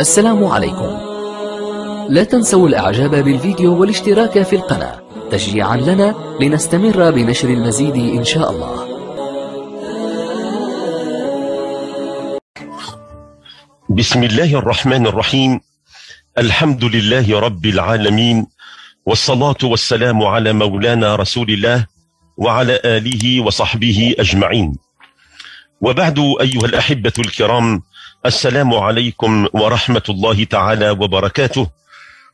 السلام عليكم. لا تنسوا الإعجاب بالفيديو والاشتراك في القناة تشجيعا لنا لنستمر بنشر المزيد إن شاء الله. بسم الله الرحمن الرحيم. الحمد لله رب العالمين والصلاة والسلام على مولانا رسول الله وعلى آله وصحبه أجمعين. وبعد أيها الأحبة الكرام السلام عليكم ورحمة الله تعالى وبركاته.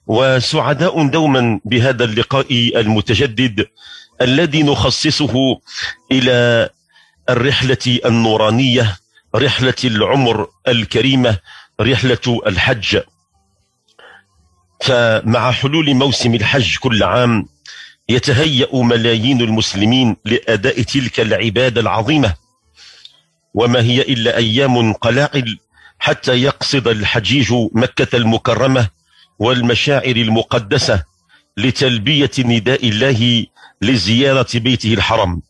وسعداء دوما بهذا اللقاء المتجدد الذي نخصصه إلى الرحلة النورانية رحلة العمر الكريمة رحلة الحج. فمع حلول موسم الحج كل عام يتهيأ ملايين المسلمين لأداء تلك العبادة العظيمة. وما هي إلا أيام قلاعل حتى يقصد الحجيج مكة المكرمة والمشاعر المقدسة لتلبية نداء الله لزيارة بيته الحرم.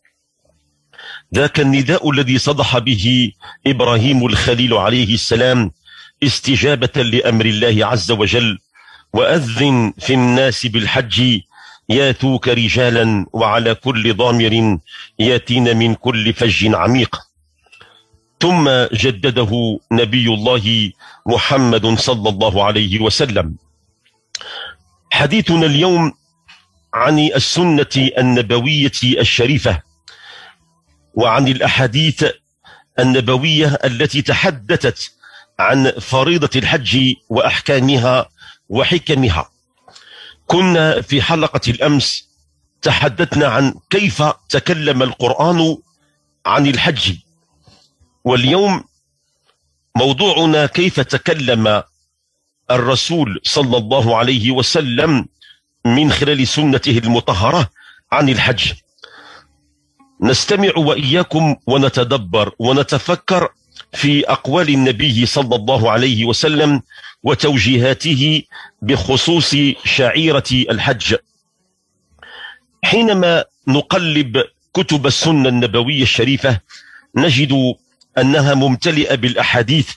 ذاك النداء الذي صدح به إبراهيم الخليل عليه السلام استجابة لأمر الله عز وجل وأذن في الناس بالحج ياتوك رجالا وعلى كل ضامر ياتين من كل فج عميق. ثم جدده نبي الله محمد صلى الله عليه وسلم. حديثنا اليوم عن السنة النبوية الشريفة وعن الأحاديث النبوية التي تحدثت عن فريضة الحج وأحكامها وحكمها. كنا في حلقة الأمس تحدثنا عن كيف تكلم القرآن عن الحج. واليوم موضوعنا كيف تكلم الرسول صلى الله عليه وسلم من خلال سنته المطهرة عن الحج. نستمع وإياكم ونتدبر ونتفكر في أقوال النبي صلى الله عليه وسلم وتوجيهاته بخصوص شعيرة الحج. حينما نقلب كتب السنة النبوية الشريفة نجد أنها ممتلئة بالأحاديث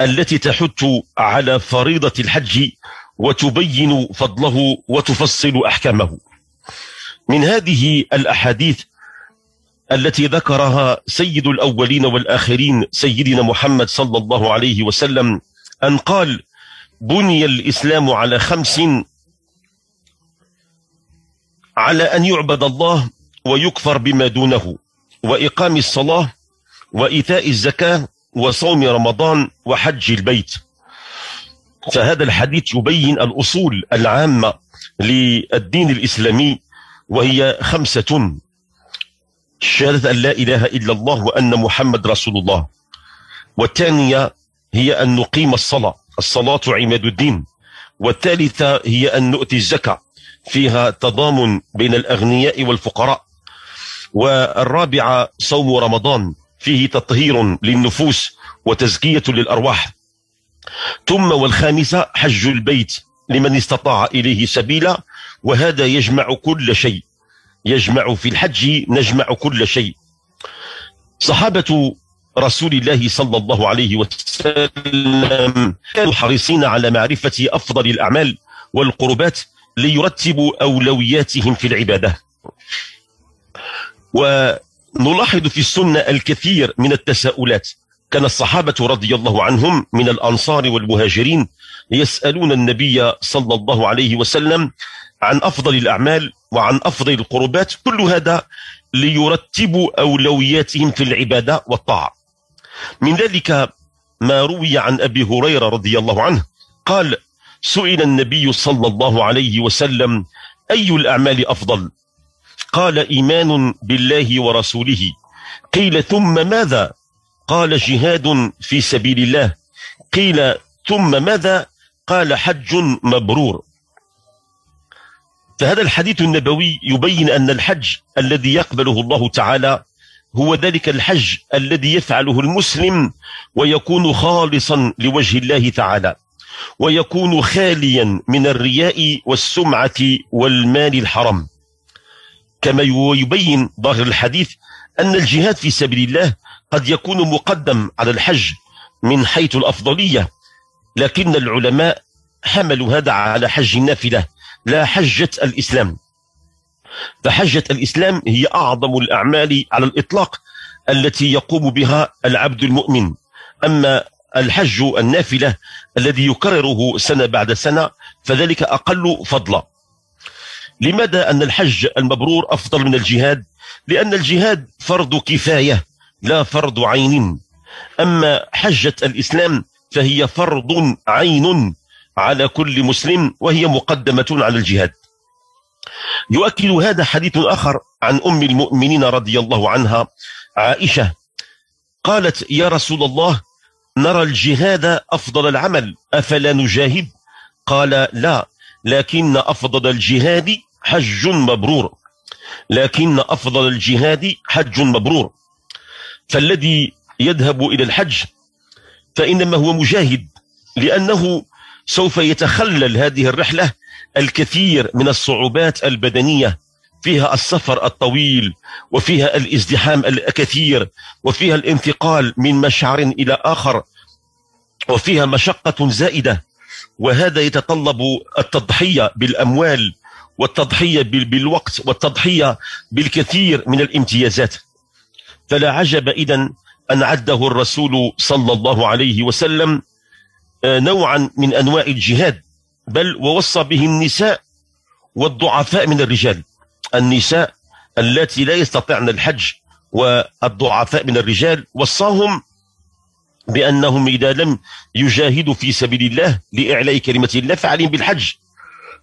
التي تحث على فريضة الحج وتبين فضله وتفصل أحكامه. من هذه الأحاديث التي ذكرها سيد الأولين والآخرين سيدنا محمد صلى الله عليه وسلم أن قال بني الإسلام على خمس على أن يعبد الله ويكفر بما دونه وإقام الصلاة وإيتاء الزكاة وصوم رمضان وحج البيت. فهذا الحديث يبين الأصول العامة للدين الإسلامي وهي خمسة شهادة أن لا إله إلا الله وأن محمد رسول الله. والثانية هي أن نقيم الصلاة الصلاة عماد الدين. والثالثة هي أن نؤتي الزكاة فيها تضامن بين الأغنياء والفقراء. والرابعة صوم رمضان فيه تطهير للنفوس وتزكية للأرواح. ثم والخامسة حج البيت لمن استطاع إليه سبيلا وهذا يجمع كل شيء. يجمع في الحج نجمع كل شيء. صحابة رسول الله صلى الله عليه وسلم كانوا حريصين على معرفة أفضل الأعمال والقربات ليرتبوا أولوياتهم في العبادة. ونلاحظ في السنة الكثير من التساؤلات. كان الصحابة رضي الله عنهم من الأنصار والمهاجرين يسألون النبي صلى الله عليه وسلم عن أفضل الأعمال وعن أفضل القربات كل هذا ليرتبوا أولوياتهم في العبادة والطاعة. من ذلك ما روي عن أبي هريرة رضي الله عنه قال سئل النبي صلى الله عليه وسلم أي الأعمال أفضل؟ قال إيمان بالله ورسوله. قيل ثم ماذا؟ قال جهاد في سبيل الله. قيل ثم ماذا؟ قال حج مبرور. فهذا الحديث النبوي يبين أن الحج الذي يقبله الله تعالى هو ذلك الحج الذي يفعله المسلم ويكون خالصا لوجه الله تعالى ويكون خاليا من الرياء والسمعة والمال الحرام. كما يبين ظاهر الحديث أن الجهاد في سبيل الله قد يكون مقدم على الحج من حيث الأفضلية لكن العلماء حملوا هذا على حج النافلة لا حجة الإسلام. فحجة الإسلام هي أعظم الأعمال على الإطلاق التي يقوم بها العبد المؤمن. أما الحج النافلة الذي يكرره سنة بعد سنة فذلك أقل فضلا. لماذا أن الحج المبرور أفضل من الجهاد؟ لأن الجهاد فرض كفاية لا فرض عين. أما حجة الإسلام فهي فرض عين على كل مسلم وهي مقدمة على الجهاد. يؤكد هذا حديث آخر عن أم المؤمنين رضي الله عنها عائشة. قالت يا رسول الله نرى الجهاد أفضل العمل أفلا نجاهد؟ قال لا لكن أفضل الجهاد حج مبرور لكن أفضل الجهاد حج مبرور. فالذي يذهب إلى الحج فإنما هو مجاهد لأنه سوف يتخلل هذه الرحلة الكثير من الصعوبات البدنية فيها السفر الطويل وفيها الازدحام الكثير وفيها الانتقال من مشعر إلى آخر وفيها مشقة زائدة. وهذا يتطلب التضحية بالأموال والتضحية بالوقت والتضحية بالكثير من الامتيازات. فلا عجب إذا أن عده الرسول صلى الله عليه وسلم آه، نوعا من أنواع الجهاد بل ووصى به النساء والضعفاء من الرجال. النساء التي لا يستطعن الحج والضعفاء من الرجال وصاهم بأنهم إذا لم يجاهدوا في سبيل الله لإعلاء كلمة الله فعليهم بالحج.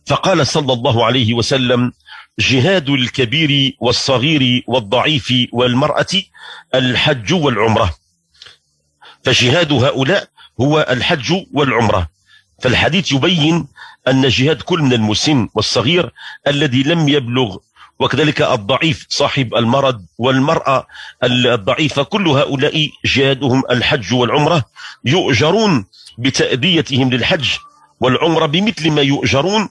فقال صلى الله عليه وسلم جهاد الكبير والصغير والضعيف والمرأة الحج والعمرة. فجهاد هؤلاء هو الحج والعمرة. فالحديث يبين أن جهاد كل من المسن والصغير الذي لم يبلغ وكذلك الضعيف صاحب المرض والمرأة الضعيفة كل هؤلاء جهادهم الحج والعمرة. يؤجرون بتأديتهم للحج والعمرة بمثل ما يؤجرون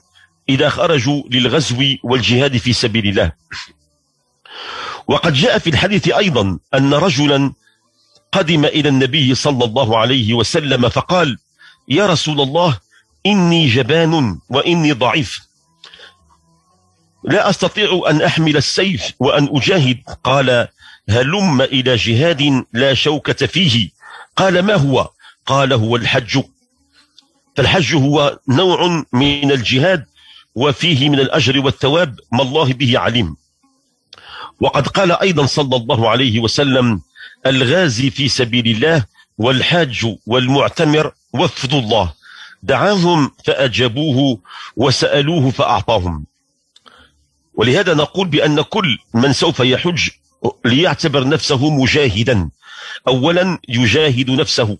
إذا خرجوا للغزو والجهاد في سبيل الله. وقد جاء في الحديث أيضا أن رجلا قدم إلى النبي صلى الله عليه وسلم فقال يا رسول الله إني جبان وإني ضعيف. لا أستطيع أن أحمل السيف وأن أجاهد. قال هلم إلى جهاد لا شوكة فيه. قال ما هو؟ قال هو الحج. فالحج هو نوع من الجهاد وفيه من الأجر والثواب ما الله به عليم. وقد قال أيضا صلى الله عليه وسلم الغازي في سبيل الله والحاج والمعتمر وفد الله. دعاهم فأجابوه وسألوه فأعطاهم. ولهذا نقول بأن كل من سوف يحج ليعتبر نفسه مجاهدا. أولا يجاهد نفسه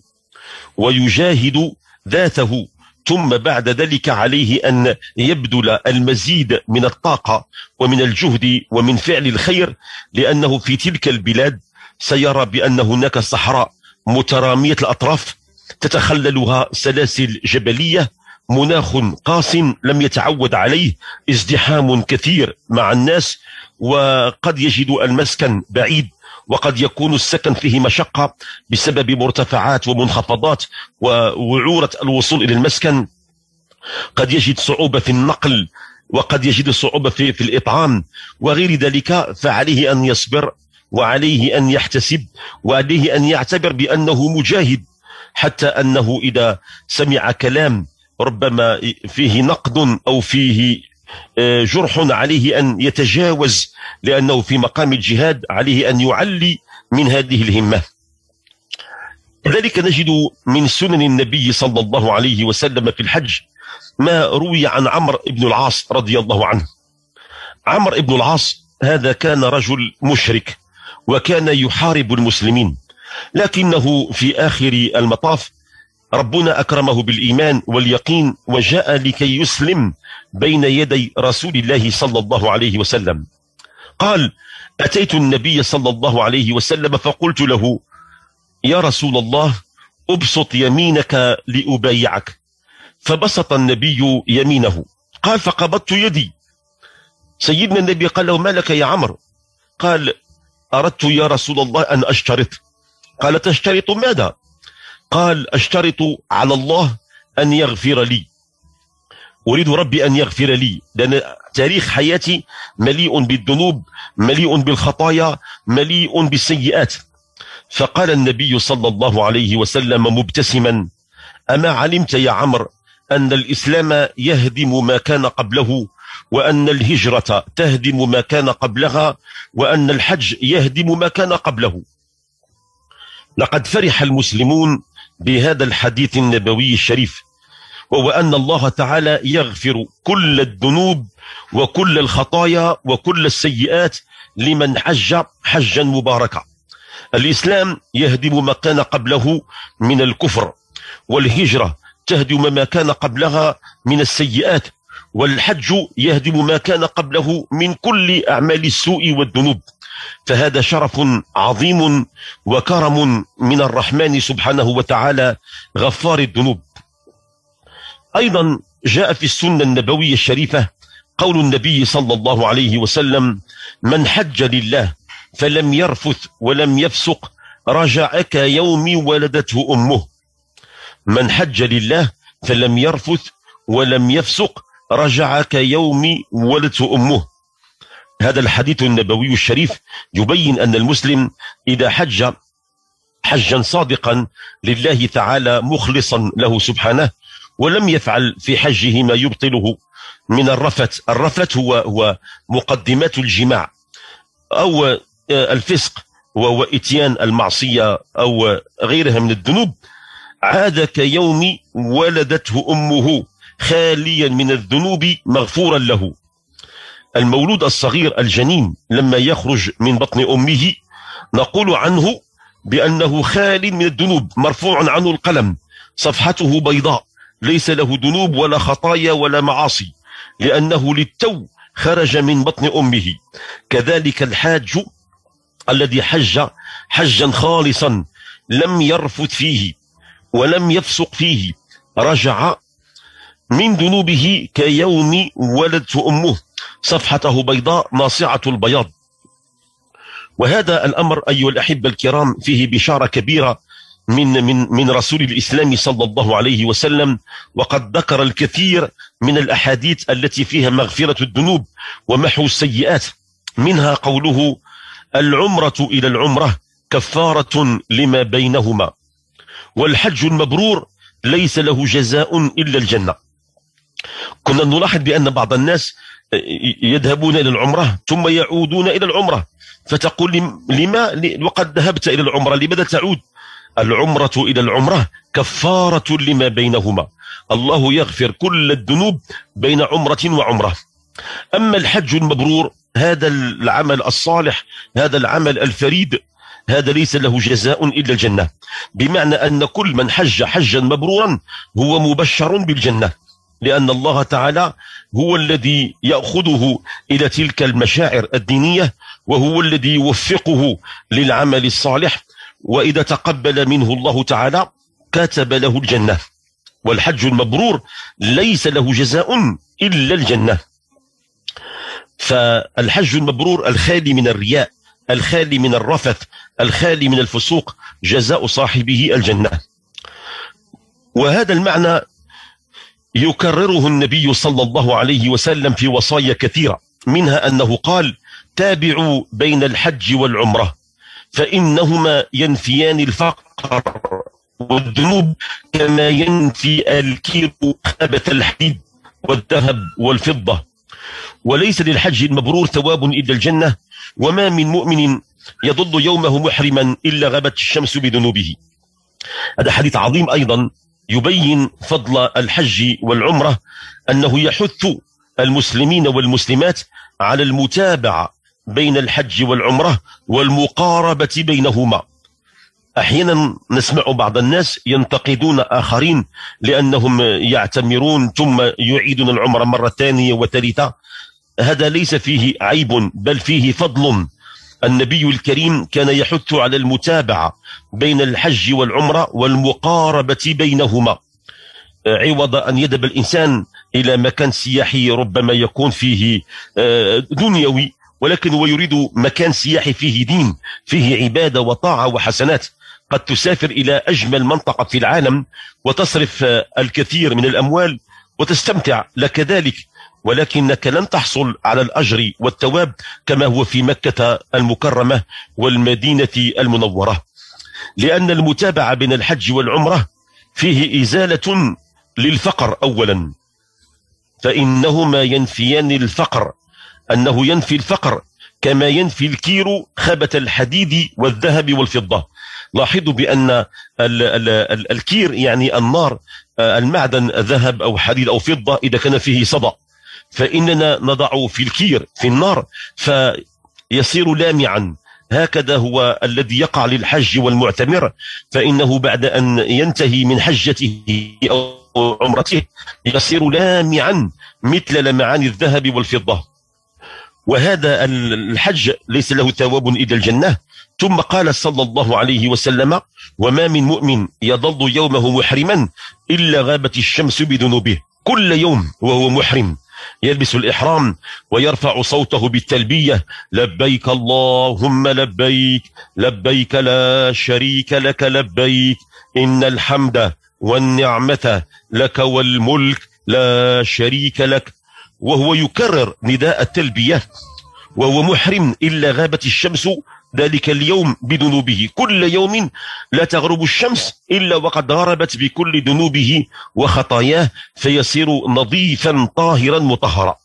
ويجاهد ذاته. ثم بعد ذلك عليه أن يبذل المزيد من الطاقة ومن الجهد ومن فعل الخير لأنه في تلك البلاد سيرى بأن هناك صحراء مترامية الأطراف تتخللها سلاسل جبلية مناخ قاس لم يتعود عليه ازدحام كثير مع الناس وقد يجد المسكن بعيد. وقد يكون السكن فيه مشقة بسبب مرتفعات ومنخفضات ووعورة الوصول إلى المسكن. قد يجد صعوبة في النقل وقد يجد صعوبة في, في الإطعام وغير ذلك فعليه أن يصبر وعليه أن يحتسب وعليه أن يعتبر بأنه مجاهد حتى أنه إذا سمع كلام ربما فيه نقد أو فيه جرح عليه أن يتجاوز لأنه في مقام الجهاد عليه أن يعلي من هذه الهمة. لذلك نجد من سنن النبي صلى الله عليه وسلم في الحج ما روي عن عمرو بن العاص رضي الله عنه. عمرو بن العاص هذا كان رجل مشرك وكان يحارب المسلمين لكنه في آخر المطاف ربنا أكرمه بالإيمان واليقين وجاء لكي يسلم بين يدي رسول الله صلى الله عليه وسلم. قال أتيت النبي صلى الله عليه وسلم فقلت له يا رسول الله أبسط يمينك لأبايعك. فبسط النبي يمينه. قال فقبضت يدي. سيدنا النبي قال له ما لك يا عمرو؟ قال أردت يا رسول الله أن أشترط. قال تشترط ماذا؟ قال أشترط على الله أن يغفر لي. أريد ربي أن يغفر لي. لأن تاريخ حياتي مليء بالذنوب مليء بالخطايا مليء بالسيئات. فقال النبي صلى الله عليه وسلم مبتسما أما علمت يا عمرو أن الإسلام يهدم ما كان قبله وأن الهجرة تهدم ما كان قبلها وأن الحج يهدم ما كان قبله. لقد فرح المسلمون بهذا الحديث النبوي الشريف. وهو أن الله تعالى يغفر كل الذنوب وكل الخطايا وكل السيئات لمن حج حجا مباركا. الإسلام يهدم ما كان قبله من الكفر والهجرة تهدم ما كان قبلها من السيئات والحج يهدم ما كان قبله من كل أعمال السوء والذنوب. فهذا شرف عظيم وكرم من الرحمن سبحانه وتعالى غفار الذنوب. أيضا جاء في السنة النبوية الشريفة قول النبي صلى الله عليه وسلم من حج لله فلم يرفث ولم يفسق رجع كيوم ولدته أمه. من حج لله فلم يرفث ولم يفسق رجع كيوم ولدته أمه. هذا الحديث النبوي الشريف يبين أن المسلم إذا حج حجا صادقا لله تعالى مخلصا له سبحانه ولم يفعل في حجه ما يبطله من الرفث. الرفث هو هو مقدمات الجماع أو الفسق وهو إتيان المعصية أو غيرها من الذنوب. عاد كيوم ولدته أمه خاليا من الذنوب مغفورا له. المولود الصغير الجنين لما يخرج من بطن أمه نقول عنه بأنه خال من الذنوب مرفوع عنه القلم. صفحته بيضاء. ليس له ذنوب ولا خطايا ولا معاصي لأنه للتو خرج من بطن أمه. كذلك الحاج الذي حج حجا خالصا لم يرفث فيه ولم يفسق فيه رجع من ذنوبه كيوم ولدته أمه. صفحته بيضاء ناصعة البياض. وهذا الأمر أيها الأحبة الكرام فيه بشارة كبيرة من من من رسول الإسلام صلى الله عليه وسلم وقد ذكر الكثير من الأحاديث التي فيها مغفرة الذنوب ومحو السيئات. منها قوله العمرة إلى العمرة كفارة لما بينهما والحج المبرور ليس له جزاء إلا الجنة. كنا نلاحظ بأن بعض الناس يذهبون إلى العمرة ثم يعودون إلى العمرة. فتقول لما؟ وقد ذهبت إلى العمرة لماذا تعود؟ العمرة إلى العمرة كفارة لما بينهما. الله يغفر كل الذنوب بين عمرة وعمرة. أما الحج المبرور هذا العمل الصالح هذا العمل الفريد هذا ليس له جزاء إلا الجنة. بمعنى أن كل من حج حجا مبرورا هو مبشر بالجنة لأن الله تعالى هو الذي يأخذه إلى تلك المشاعر الدينية وهو الذي يوفقه للعمل الصالح وإذا تقبل منه الله تعالى كتب له الجنة. والحج المبرور ليس له جزاء إلا الجنة. فالحج المبرور الخالي من الرياء الخالي من الرفث الخالي من الفسوق جزاء صاحبه الجنة. وهذا المعنى يكرره النبي صلى الله عليه وسلم في وصايا كثيرة منها أنه قال تابعوا بين الحج والعمرة. فإنهما ينفيان الفقر والذنوب كما ينفي الكيلو خبث الحديد والذهب والفضة. وليس للحج المبرور ثواب إلا الجنة وما من مؤمن يضل يومه محرما إلا غبت الشمس بذنوبه. هذا حديث عظيم أيضا يبين فضل الحج والعمرة أنه يحث المسلمين والمسلمات على المتابعة بين الحج والعمرة والمقاربة بينهما. أحيانا نسمع بعض الناس ينتقدون آخرين لأنهم يعتمرون ثم يعيدون العمرة مرة ثانية وثالثة. هذا ليس فيه عيب بل فيه فضل. النبي الكريم كان يحث على المتابعة بين الحج والعمرة والمقاربة بينهما. عوض أن يذهب الإنسان إلى مكان سياحي ربما يكون فيه دنيوي ولكن هو يريد مكان سياحي فيه دين فيه عبادة وطاعة وحسنات. قد تسافر إلى أجمل منطقة في العالم وتصرف الكثير من الأموال وتستمتع لك ذلك. ولكنك لن تحصل على الأجر والثواب كما هو في مكة المكرمة والمدينة المنورة. لأن المتابعة بين الحج والعمرة فيه إزالة للفقر أولا. فإنهما ينفيان الفقر. أنه ينفي الفقر كما ينفي الكير خبة الحديد والذهب والفضة. لاحظوا بأن ال ال ال الكير يعني النار المعدن ذهب أو حديد أو فضة إذا كان فيه صدى فإننا نضع في الكير في النار فيصير لامعا. هكذا هو الذي يقع للحج والمعتمر. فإنه بعد أن ينتهي من حجته أو عمرته يصير لامعا مثل لمعان الذهب والفضة. وهذا الحج ليس له ثواب إلى الجنة. ثم قال صلى الله عليه وسلم وما من مؤمن يظل يومه محرما إلا غابت الشمس بذنوبه. كل يوم وهو محرم. يلبس الإحرام ويرفع صوته بالتلبية. لبيك اللهم لبيك لبيك لا شريك لك لبيك. إن الحمد والنعمة لك والملك لا شريك لك. وهو يكرر نداء التلبية وهو محرم إلا غابت الشمس ذلك اليوم بذنوبه. كل يوم لا تغرب الشمس إلا وقد غربت بكل ذنوبه وخطاياه فيصير نظيفا طاهرا مطهرا.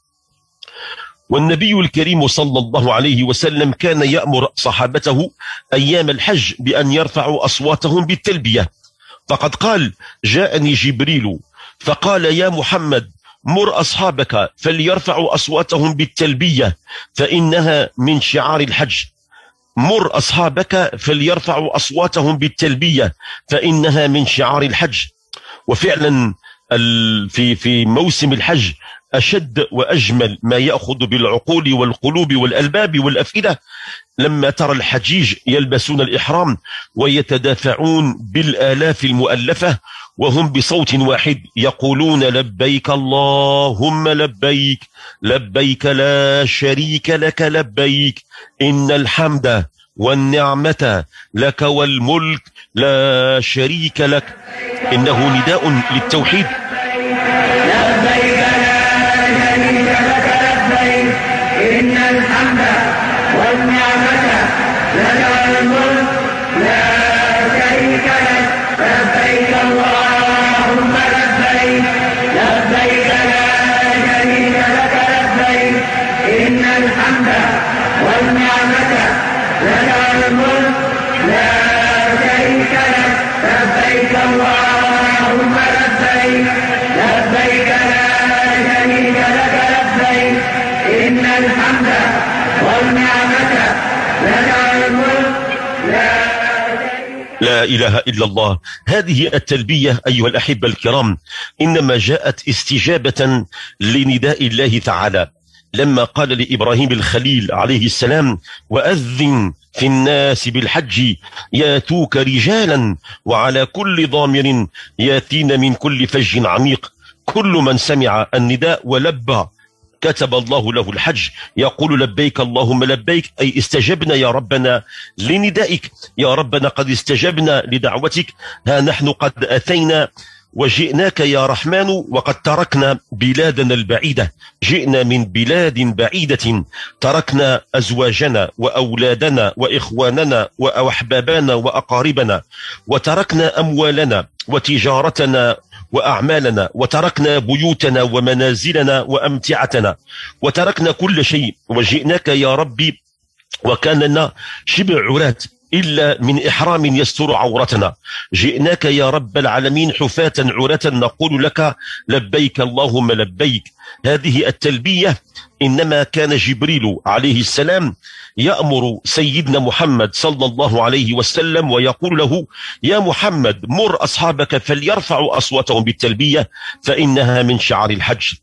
والنبي الكريم صلى الله عليه وسلم كان يأمر صحابته أيام الحج بأن يرفعوا أصواتهم بالتلبية. فقد قال جاءني جبريل. فقال يا محمد مر أصحابك فليرفعوا أصواتهم بالتلبية فإنها من شعار الحج. مر أصحابك فليرفعوا أصواتهم بالتلبية فإنها من شعار الحج. وفعلا في في موسم الحج أشد وأجمل ما يأخذ بالعقول والقلوب والألباب والأفئدة. لما ترى الحجيج يلبسون الإحرام ويتدافعون بالآلاف المؤلفة وهم بصوت واحد يقولون لبيك اللهم لبيك لبيك لا شريك لك لبيك إن الحمد والنعمة لك والملك لا شريك لك. إنه نداء للتوحيد لبيك لا شريك لك لبيك إن الحمد والنعمة لك والملك لا شريك لك لبيك اللهم لبيك لبيك لا شريك لك لبيك إن الحمد والنعمة لك والملك لا شريك لك لبيك اللهم لبيك لبيك لا شريك لك لبيك إن الحمد والنعمة لك والملك لا لا إله إلا الله. هذه التلبية أيها الأحبة الكرام إنما جاءت استجابة لنداء الله تعالى. لما قال لإبراهيم الخليل عليه السلام وأذن في الناس بالحج ياتوك رجالا وعلى كل ضامر ياتين من كل فج عميق. كل من سمع النداء ولبى كتب الله له الحج. يقول لبيك اللهم لبيك أي استجبنا يا ربنا لندائك. يا ربنا قد استجبنا لدعوتك. ها نحن قد أتينا وجئناك يا رحمن وقد تركنا بلادنا البعيدة. جئنا من بلاد بعيدة. تركنا أزواجنا وأولادنا وإخواننا وأحبابنا وأقاربنا. وتركنا أموالنا وتجارتنا وأعمالنا وتركنا بيوتنا ومنازلنا وأمتعتنا وتركنا كل شيء وجئناك يا ربي وكان لنا شبع عرات إلا من إحرام يستر عورتنا. جئناك يا رب العالمين حفاة عراة نقول لك لبيك اللهم لبيك. هذه التلبية إنما كان جبريل عليه السلام يأمر سيدنا محمد صلى الله عليه وسلم ويقول له يا محمد مر أصحابك فليرفعوا أصواتهم بالتلبية فإنها من شعار الحج.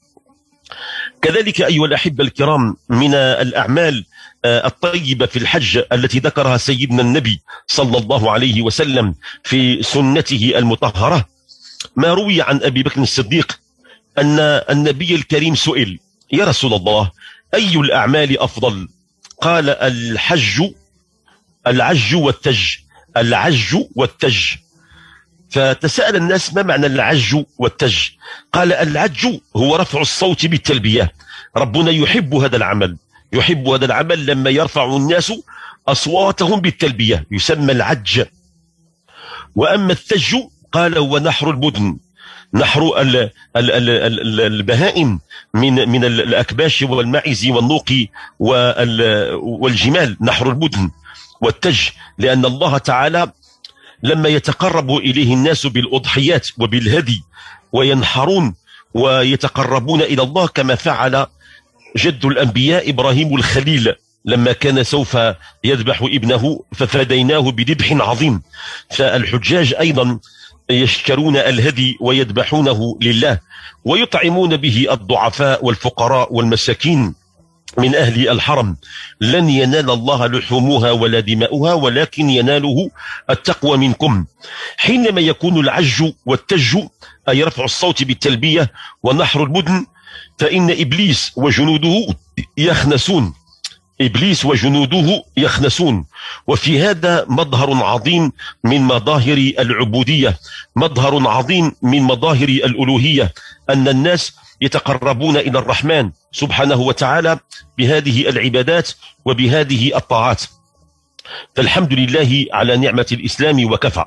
كذلك أيها الأحبة الكرام من الأعمال الطيبة في الحج التي ذكرها سيدنا النبي صلى الله عليه وسلم في سنته المطهرة ما روي عن أبي بكر الصديق أن النبي الكريم سئل يا رسول الله أي الأعمال أفضل؟ قال الحج العج والتج العج والتج. فتساءل الناس ما معنى العج والتج؟ قال العج هو رفع الصوت بالتلبية. ربنا يحب هذا العمل يحب هذا العمل لما يرفع الناس أصواتهم بالتلبية يسمى العج. وأما الثج قال هو نحر البدن نحر البهائم من من الأكباش والمعز والنوق والجمال نحر البدن والتج لأن الله تعالى لما يتقرب إليه الناس بالأضحيات وبالهدي وينحرون ويتقربون إلى الله كما فعل جد الأنبياء إبراهيم الخليل لما كان سوف يذبح ابنه ففديناه بذبح عظيم. فالحجاج أيضا يشترون الهدي ويذبحونه لله ويطعمون به الضعفاء والفقراء والمساكين من أهل الحرم. لن ينال الله لحومها ولا دماؤها ولكن يناله التقوى منكم. حينما يكون العج والتج أي رفع الصوت بالتلبية ونحر المدن فإن إبليس وجنوده يخنسون. إبليس وجنوده يخنسون. وفي هذا مظهر عظيم من مظاهر العبودية مظهر عظيم من مظاهر الألوهية أن الناس يتقربون إلى الرحمن سبحانه وتعالى بهذه العبادات وبهذه الطاعات. فالحمد لله على نعمة الإسلام وكفى.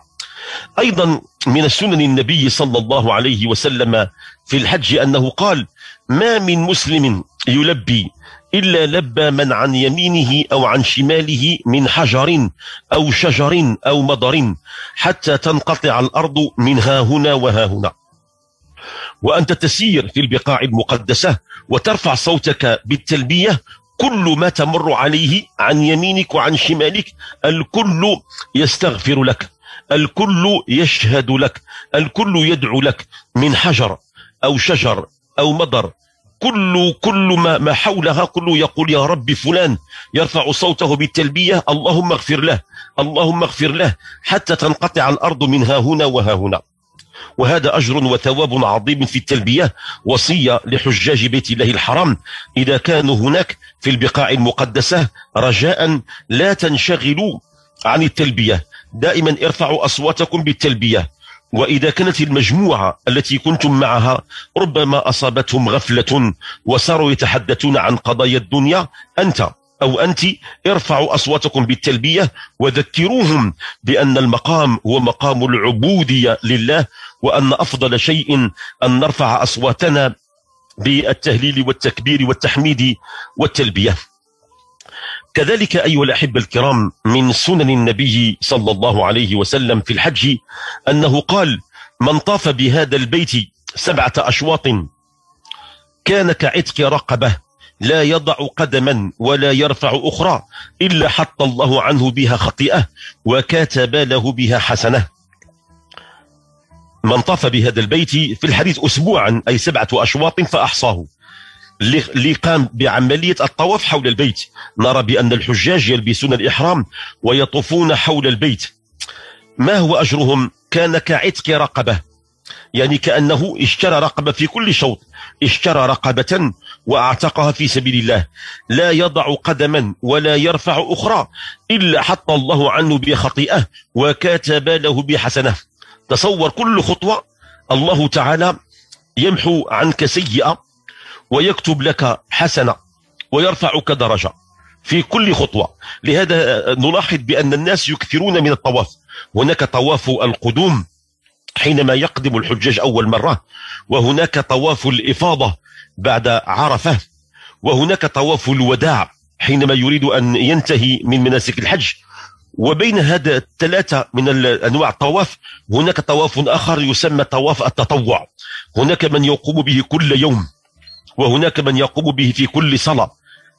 أيضا من السنن النبي صلى الله عليه وسلم في الحج أنه قال ما من مسلم يلبي إلا لبى من عن يمينه أو عن شماله من حجر أو شجر أو مضر حتى تنقطع الأرض من ها هنا وها هنا. وأنت تسير في البقاع المقدسة وترفع صوتك بالتلبية كل ما تمر عليه عن يمينك وعن شمالك الكل يستغفر لك الكل يشهد لك الكل يدعو لك من حجر أو شجر أو مضر كل كل ما ما حولها كله يقول يا رب فلان يرفع صوته بالتلبية اللهم اغفر له اللهم اغفر له حتى تنقطع الأرض من ها هنا وها هنا وهذا أجر وثواب عظيم في التلبية وصية لحجاج بيت الله الحرام إذا كانوا هناك في البقاع المقدسة رجاء لا تنشغلوا عن التلبية دائما ارفعوا أصواتكم بالتلبية وإذا كانت المجموعة التي كنتم معها ربما أصابتهم غفلة وصاروا يتحدثون عن قضايا الدنيا أنت أو أنت ارفعوا أصواتكم بالتلبية وذكروهم بأن المقام هو مقام العبودية لله وأن أفضل شيء أن نرفع أصواتنا بالتهليل والتكبير والتحميد والتلبية. كذلك أيها الأحبة الكرام من سنن النبي صلى الله عليه وسلم في الحج أنه قال من طاف بهذا البيت سبعة أشواط كان كعتق رقبة لا يضع قدما ولا يرفع أخرى إلا حط الله عنه بها خطيئة وكاتب له بها حسنة. من طاف بهذا البيت في الحديث أسبوعا أي سبعة أشواط فأحصاه. اللي قام بعملية الطواف حول البيت. نرى بأن الحجاج يلبسون الإحرام ويطوفون حول البيت. ما هو أجرهم؟ كان كعتق رقبة. يعني كأنه اشترى رقبة في كل شوط. اشترى رقبة وأعتقها في سبيل الله. لا يضع قدما ولا يرفع أخرى إلا حط الله عنه بخطيئة وكاتب له بحسنة. تصور كل خطوة. الله تعالى يمحو عنك سيئة ويكتب لك حسنة ويرفعك درجة في كل خطوة. لهذا نلاحظ بأن الناس يكثرون من الطواف. هناك طواف القدوم حينما يقدم الحجاج أول مرة وهناك طواف الإفاضة بعد عرفة وهناك طواف الوداع حينما يريد أن ينتهي من مناسك الحج. وبين هذا الثلاثة من أنواع الطواف هناك طواف آخر يسمى طواف التطوع. هناك من يقوم به كل يوم. وهناك من يقوم به في كل صلاة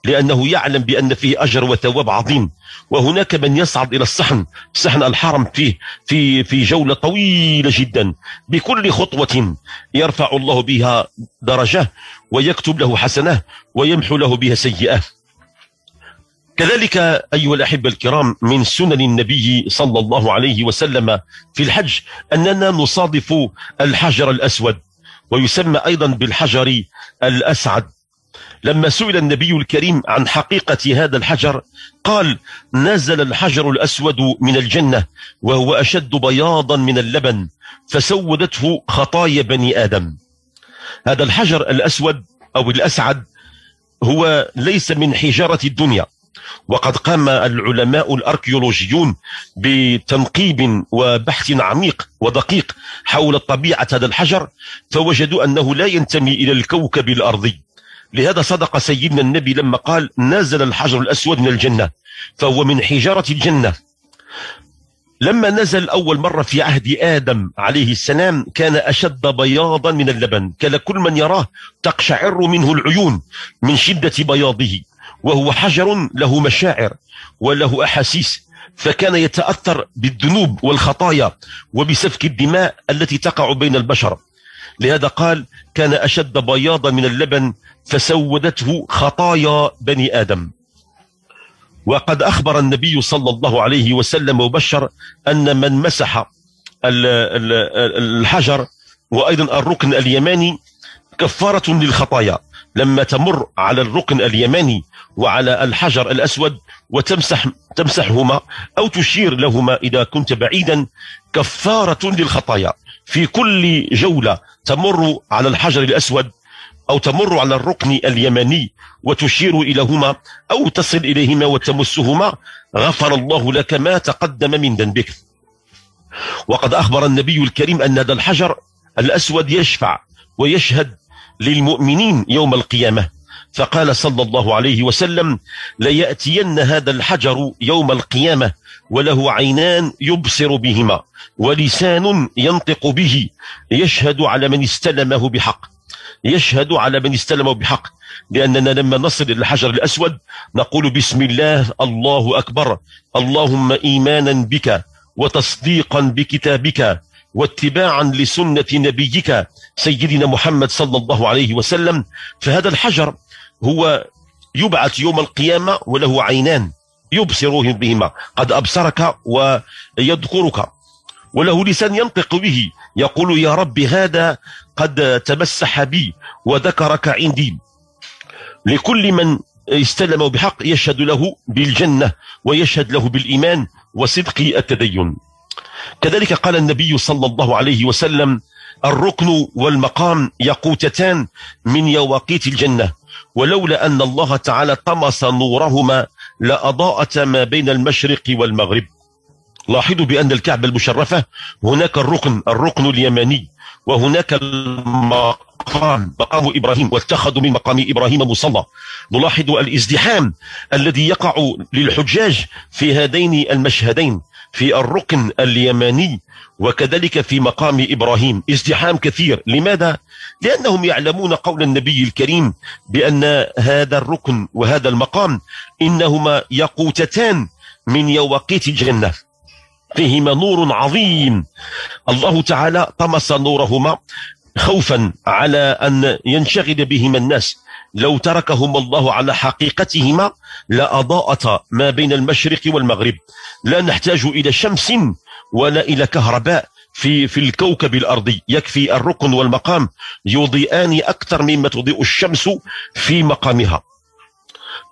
لأنه يعلم بأن فيه أجر وثواب عظيم. وهناك من يصعد إلى الصحن صحن الحرم فيه في في جولة طويلة جدا بكل خطوة يرفع الله بها درجة ويكتب له حسنة ويمحو له بها سيئة. كذلك أيها الأحبة الكرام من سنن النبي صلى الله عليه وسلم في الحج أننا نصادف الحجر الأسود. ويسمى أيضا بالحجر الأسعد. لما سئل النبي الكريم عن حقيقة هذا الحجر قال نزل الحجر الأسود من الجنة وهو أشد بياضا من اللبن فسودته خطايا بني آدم. هذا الحجر الأسود أو الأسعد هو ليس من حجارة الدنيا. وقد قام العلماء الأركيولوجيون بتنقيب وبحث عميق ودقيق حول طبيعة هذا الحجر فوجدوا أنه لا ينتمي إلى الكوكب الأرضي. لهذا صدق سيدنا النبي لما قال نزل الحجر الأسود من الجنة فهو من حجارة الجنة. لما نزل أول مرة في عهد آدم عليه السلام كان أشد بياضا من اللبن. كان كل من يراه تقشعر منه العيون من شدة بياضه. وهو حجر له مشاعر وله أحاسيس فكان يتأثر بالذنوب والخطايا وبسفك الدماء التي تقع بين البشر. لهذا قال كان أشد بياضا من اللبن فسودته خطايا بني آدم. وقد أخبر النبي صلى الله عليه وسلم وبشر أن من مسح الحجر وأيضا الركن اليماني كفارة للخطايا. لما تمر على الركن اليماني وعلى الحجر الأسود وتمسح تمسحهما أو تشير لهما إذا كنت بعيدا كفارة للخطايا. في كل جولة تمر على الحجر الأسود أو تمر على الركن اليمني وتشير إليهما أو تصل إليهما وتمسهما غفر الله لك ما تقدم من ذنبك. وقد أخبر النبي الكريم أن هذا الحجر الأسود يشفع ويشهد للمؤمنين يوم القيامة. فقال صلى الله عليه وسلم ليأتين هذا الحجر يوم القيامة وله عينان يبصر بهما ولسان ينطق به يشهد على من استلمه بحق. يشهد على من استلمه بحق. لأننا لما نصل إلى الحجر الأسود نقول بسم الله الله أكبر اللهم إيمانا بك وتصديقا بكتابك واتباعا لسنة نبيك سيدنا محمد صلى الله عليه وسلم. فهذا الحجر هو يبعث يوم القيامة وله عينان يبصر بهما. قد أبصرك ويذكرك وله لسان ينطق به. يقول يا رب هذا قد تمسح بي وذكرك عندي. لكل من استلم بحق يشهد له بالجنة ويشهد له بالإيمان وصدق التدين. كذلك قال النبي صلى الله عليه وسلم الركن والمقام يقوتتان من يواقيت الجنة ولولا أن الله تعالى طمس نورهما لأضاءت ما بين المشرق والمغرب. لاحظوا بأن الكعبة المشرفة هناك الركن الركن اليماني وهناك المقام مقام إبراهيم واتخذوا من مقام إبراهيم مصلى. نلاحظ الازدحام الذي يقع للحجاج في هذين المشهدين. في الركن اليماني وكذلك في مقام إبراهيم. ازدحام كثير. لماذا؟ لأنهم يعلمون قول النبي الكريم بأن هذا الركن وهذا المقام إنهما يقوتتان من يواقيت الجنة. فيهما نور عظيم. الله تعالى طمس نورهما خوفا على أن ينشغل بهما الناس. لو تركهم الله على حقيقتهما لأضاءت ما بين المشرق والمغرب. لا نحتاج إلى شمس ولا إلى كهرباء في في الكوكب الأرضي. يكفي الركن والمقام يضيئان أكثر مما تضيء الشمس في مقامها.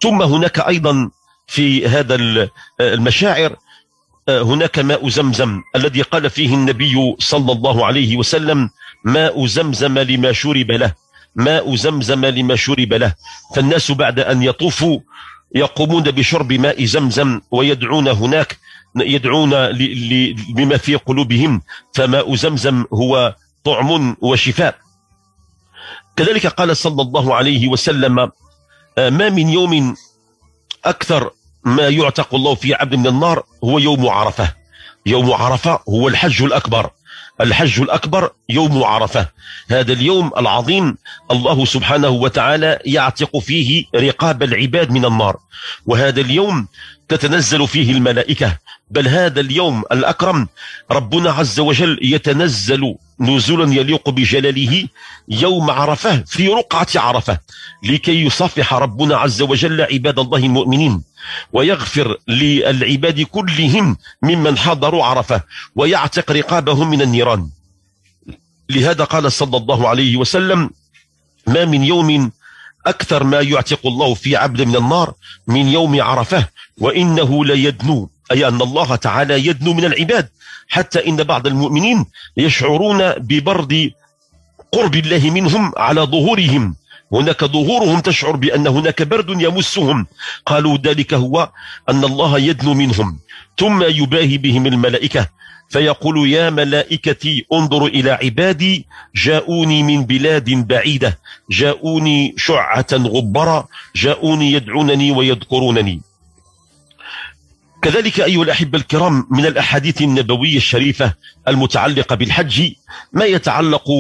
ثم هناك أيضا في هذا المشاعر هناك ماء زمزم الذي قال فيه النبي صلى الله عليه وسلم ماء زمزم لما شرب له. ماء زمزم لما شرب له. فالناس بعد أن يطوفوا يقومون بشرب ماء زمزم ويدعون هناك يدعون بما في قلوبهم. فماء زمزم هو طعم وشفاء. كذلك قال صلى الله عليه وسلم ما من يوم أكثر ما يعتق الله في عبد من النار هو يوم عرفة. يوم عرفة هو الحج الأكبر. الحج الأكبر يوم عرفة. هذا اليوم العظيم الله سبحانه وتعالى يعتق فيه رقاب العباد من النار. وهذا اليوم تتنزل فيه الملائكة. بل هذا اليوم الأكرم ربنا عز وجل يتنزل نزولا يليق بجلاله يوم عرفة في رقعة عرفة لكي يصفح ربنا عز وجل عباد الله المؤمنين ويغفر للعباد كلهم ممن حضروا عرفة ويعتق رقابهم من النيران. لهذا قال صلى الله عليه وسلم ما من يوم أكثر ما يعتق الله في عبد من النار من يوم عرفة وإنه ليدنو أي أن الله تعالى يدنو من العباد حتى إن بعض المؤمنين يشعرون ببرد قرب الله منهم على ظهورهم. هناك ظهورهم تشعر بأن هناك برد يمسهم. قالوا ذلك هو أن الله يدنو منهم ثم يباهي بهم الملائكة. فيقول يا ملائكتي انظروا إلى عبادي جاءوني من بلاد بعيدة جاءوني شعة غبرة جاءوني يدعونني ويذكرونني. كذلك أيها الأحبة الكرام من الأحاديث النبوية الشريفة المتعلقة بالحج ما يتعلق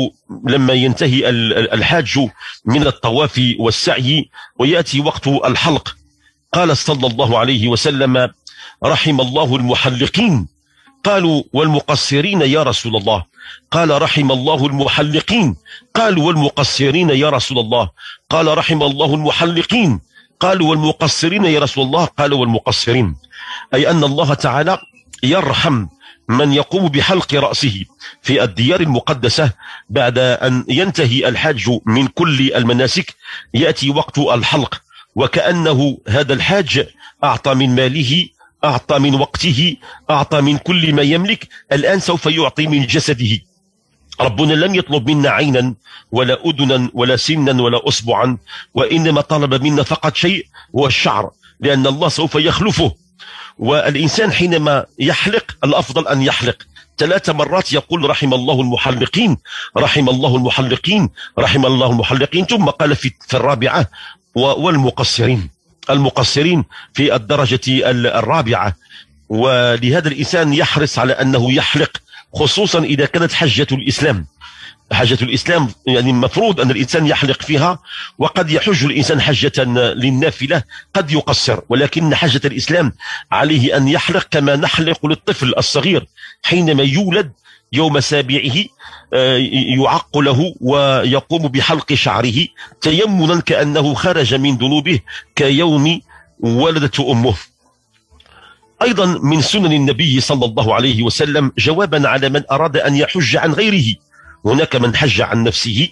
لما ينتهي الحاج من الطواف والسعي ويأتي وقت الحلق. قال صلى الله عليه وسلم رحم الله المحلقين قالوا والمقصرين يا رسول الله. قال رحم الله المحلقين. قالوا والمقصرين يا رسول الله. قال رحم الله المحلقين. قالوا والمقصرين يا رسول الله. قالوا والمقصرين. أي أن الله تعالى يرحم من يقوم بحلق رأسه في الديار المقدسة بعد أن ينتهي الحاج من كل المناسك. يأتي وقت الحلق. وكأنه هذا الحاج أعطى من ماله أعطى من وقته أعطى من كل ما يملك الآن سوف يعطي من جسده. ربنا لم يطلب منا عينا ولا أذنا ولا سنا ولا أصبعا وإنما طلب منا فقط شيء هو الشعر لأن الله سوف يخلفه. والإنسان حينما يحلق الأفضل أن يحلق. ثلاث مرات يقول رحم الله المحلقين رحم الله المحلقين رحم الله المحلقين ثم قال في, الرابعة والمقصرين. المقصرين في الدرجة الرابعة. ولهذا الإنسان يحرص على أنه يحلق خصوصا إذا كانت حجة الإسلام. حجة الإسلام يعني المفروض أن الإنسان يحلق فيها وقد يحج الإنسان حجة للنافلة قد يقصر. ولكن حجة الإسلام عليه أن يحلق كما نحلق للطفل الصغير حينما يولد يوم سابعه آه، يعق له ويقوم بحلق شعره. تيمنا كأنه خرج من ذنوبه كيوم ولدته أمه. أيضا من سنن النبي صلى الله عليه وسلم جوابا على من أراد أن يحج عن غيره. هناك من حج عن نفسه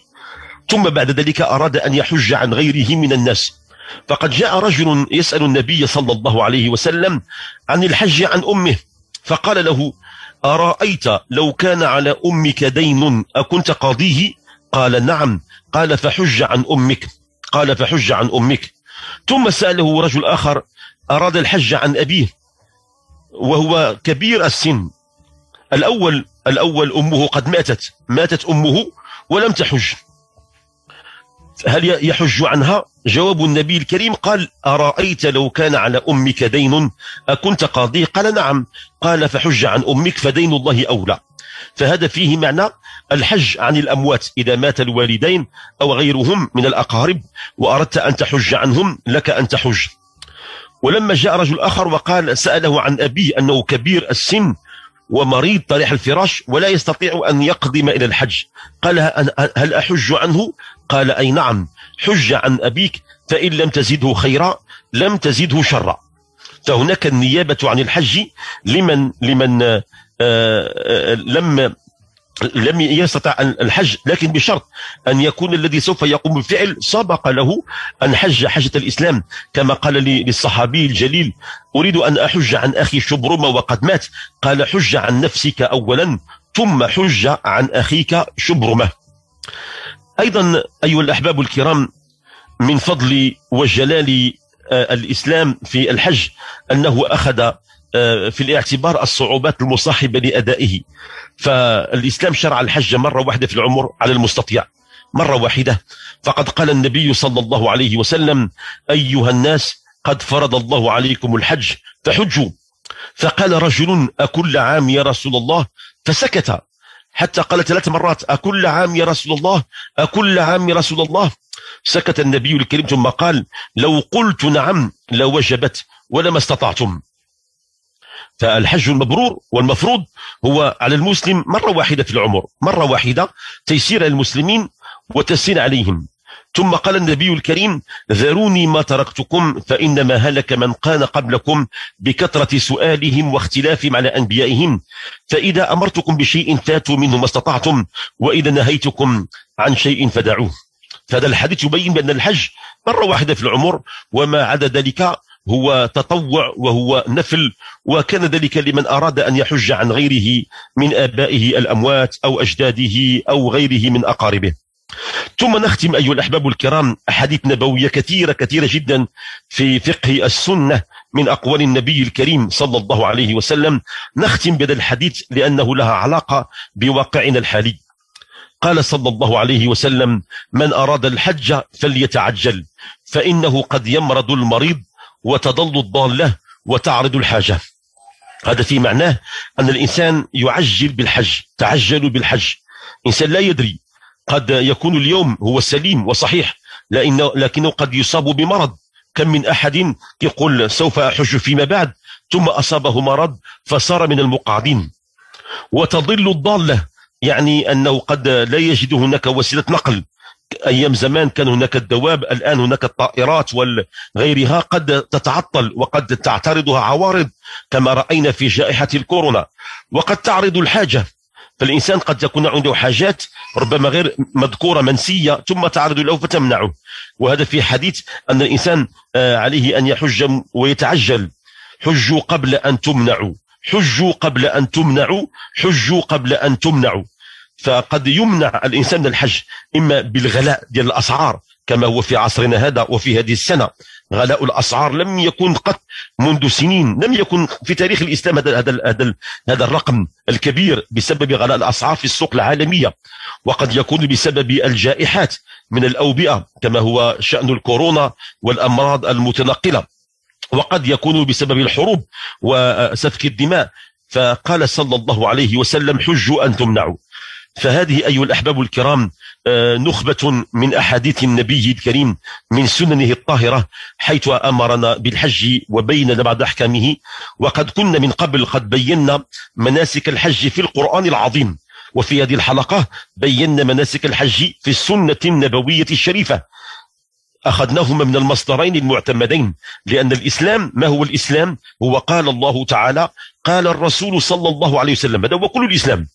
ثم بعد ذلك أراد أن يحج عن غيره من الناس. فقد جاء رجل يسأل النبي صلى الله عليه وسلم عن الحج عن أمه فقال له أرأيت لو كان على أمك دين أكنت قاضيه؟ قال نعم. قال فحج عن أمك. قال فحج عن أمك. ثم سأله رجل آخر أراد الحج عن أبيه؟ وهو كبير السن. الأول الأول أمه قد ماتت. ماتت أمه ولم تحج. هل يحج عنها؟ جواب النبي الكريم قال أرأيت لو كان على أمك دين؟ أكنت قاضي؟ قال نعم. قال فحج عن أمك فدين الله أولى. فهذا فيه معنى الحج عن الأموات. إذا مات الوالدين أو غيرهم من الأقارب وأردت أن تحج عنهم لك أن تحج. ولما جاء رجل آخر وقال سأله عن أبيه أنه كبير السن ومريض طريح الفراش ولا يستطيع أن يقدم إلى الحج. قال هل أحج عنه؟ قال أي نعم. حج عن أبيك فإن لم تزده خيرا لم تزده شرا. فهناك النيابة عن الحج لمن لمن آه، آه، لم يستطع الحج لكن بشرط أن يكون الذي سوف يقوم بالفعل سبق له أن حج حجة الإسلام. كما قال للصحابي الجليل أريد أن أحج عن أخي شبرمة وقد مات. قال حج عن نفسك أولا ثم حج عن أخيك شبرمة أيضا أيها الأحباب الكرام من فضل وجلال آه، الإسلام في الحج أنه أخذ في الاعتبار الصعوبات المصاحبة لأدائه. فالإسلام شرع الحج مرة واحدة في العمر على المستطيع مرة واحدة. فقد قال النبي صلى الله عليه وسلم أيها الناس قد فرض الله عليكم الحج فحجوا. فقال رجل أكل عام يا رسول الله؟ فسكت. حتى قال ثلاث مرات أكل عام يا رسول الله؟ أكل عام يا رسول الله؟ سكت النبي الكريم ثم قال لو قلت نعم لوجبت ولما استطعتم. فالحج المبرور والمفروض هو على المسلم مرة واحدة في العمر مرة واحدة تيسير المسلمين وتسير عليهم. ثم قال النبي الكريم ذروني ما تركتكم فإنما هلك من كان قبلكم بكثرة سؤالهم واختلافهم على أنبيائهم. فإذا أمرتكم بشيء فاتوا منه ما استطعتم وإذا نهيتكم عن شيء فدعوه. فهذا الحديث يبين بأن الحج مرة واحدة في العمر وما عدا ذلك هو تطوع وهو نفل وكان ذلك لمن أراد أن يحج عن غيره من آبائه الأموات أو أجداده أو غيره من أقاربه. ثم نختم أيها الأحباب الكرام أحاديث نبوية كثيرة كثيرة جدا في فقه السنة من أقوال النبي الكريم صلى الله عليه وسلم. نختم بهذا الحديث لأنه لها علاقة بواقعنا الحالي. قال صلى الله عليه وسلم من أراد الحج فليتعجل فإنه قد يمرض المريض وتضل الضالة وتعرض الحاجة. هذا في معناه أن الإنسان يعجل بالحج تعجلوا بالحج. إنسان لا يدري قد يكون اليوم هو سليم وصحيح لأنه لكنه قد يصاب بمرض. كم من أحد يقول سوف أحج فيما بعد ثم أصابه مرض فصار من المقعدين. وتضل الضالة يعني أنه قد لا يجد هناك وسيلة نقل. أيام زمان كان هناك الدواب الآن هناك الطائرات وغيرها قد تتعطل وقد تعترضها عوارض كما رأينا في جائحة الكورونا. وقد تعرض الحاجة فالإنسان قد يكون عنده حاجات ربما غير مذكورة منسية ثم تعرض له فتمنعه. وهذا في حديث أن الإنسان آه، عليه أن يحج ويتعجل. حجوا قبل أن تمنعوا. حجوا قبل أن تمنعوا. حجوا قبل أن تمنعوا. فقد يمنع الإنسان من الحج إما بالغلاء ديال الأسعار كما هو في عصرنا هذا وفي هذه السنة. غلاء الأسعار لم يكن قط منذ سنين لم يكن في تاريخ الإسلام هذا هذا هذا هذا الرقم الكبير بسبب غلاء الأسعار في السوق العالمية. وقد يكون بسبب الجائحات من الأوبئة كما هو شأن الكورونا والأمراض المتنقلة. وقد يكون بسبب الحروب وسفك الدماء. فقال صلى الله عليه وسلم حجوا أن تمنعوا. فهذه أيها الأحباب الكرام آه، نخبة من أحاديث النبي الكريم من سننه الطاهرة حيث أمرنا بالحج وبيننا بعد أحكامه وقد كنا من قبل قد بينا مناسك الحج في القرآن العظيم وفي هذه الحلقة بينا مناسك الحج في السنة النبوية الشريفة. أخذناهما من المصدرين المعتمدين لأن الإسلام ما هو الإسلام؟ هو قال الله تعالى قال الرسول صلى الله عليه وسلم هذا هو كل الإسلام.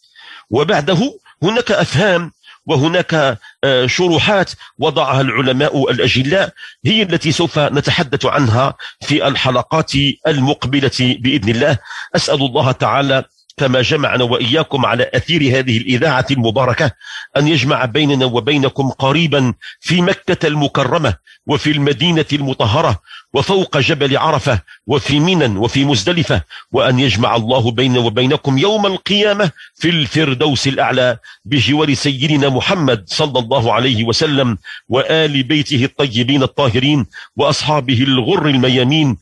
وبعده هناك أفهام وهناك آه، شروحات وضعها العلماء الأجلاء هي التي سوف نتحدث عنها في الحلقات المقبلة بإذن الله. أسأل الله تعالى كما جمعنا وإياكم على أثير هذه الإذاعة المباركة أن يجمع بيننا وبينكم قريبا في مكة المكرمة وفي المدينة المطهرة وفوق جبل عرفة وفي منى وفي مزدلفة وأن يجمع الله بيننا وبينكم يوم القيامة في الفردوس الأعلى بجوار سيدنا محمد صلى الله عليه وسلم وآل بيته الطيبين الطاهرين وأصحابه الغر الميامين.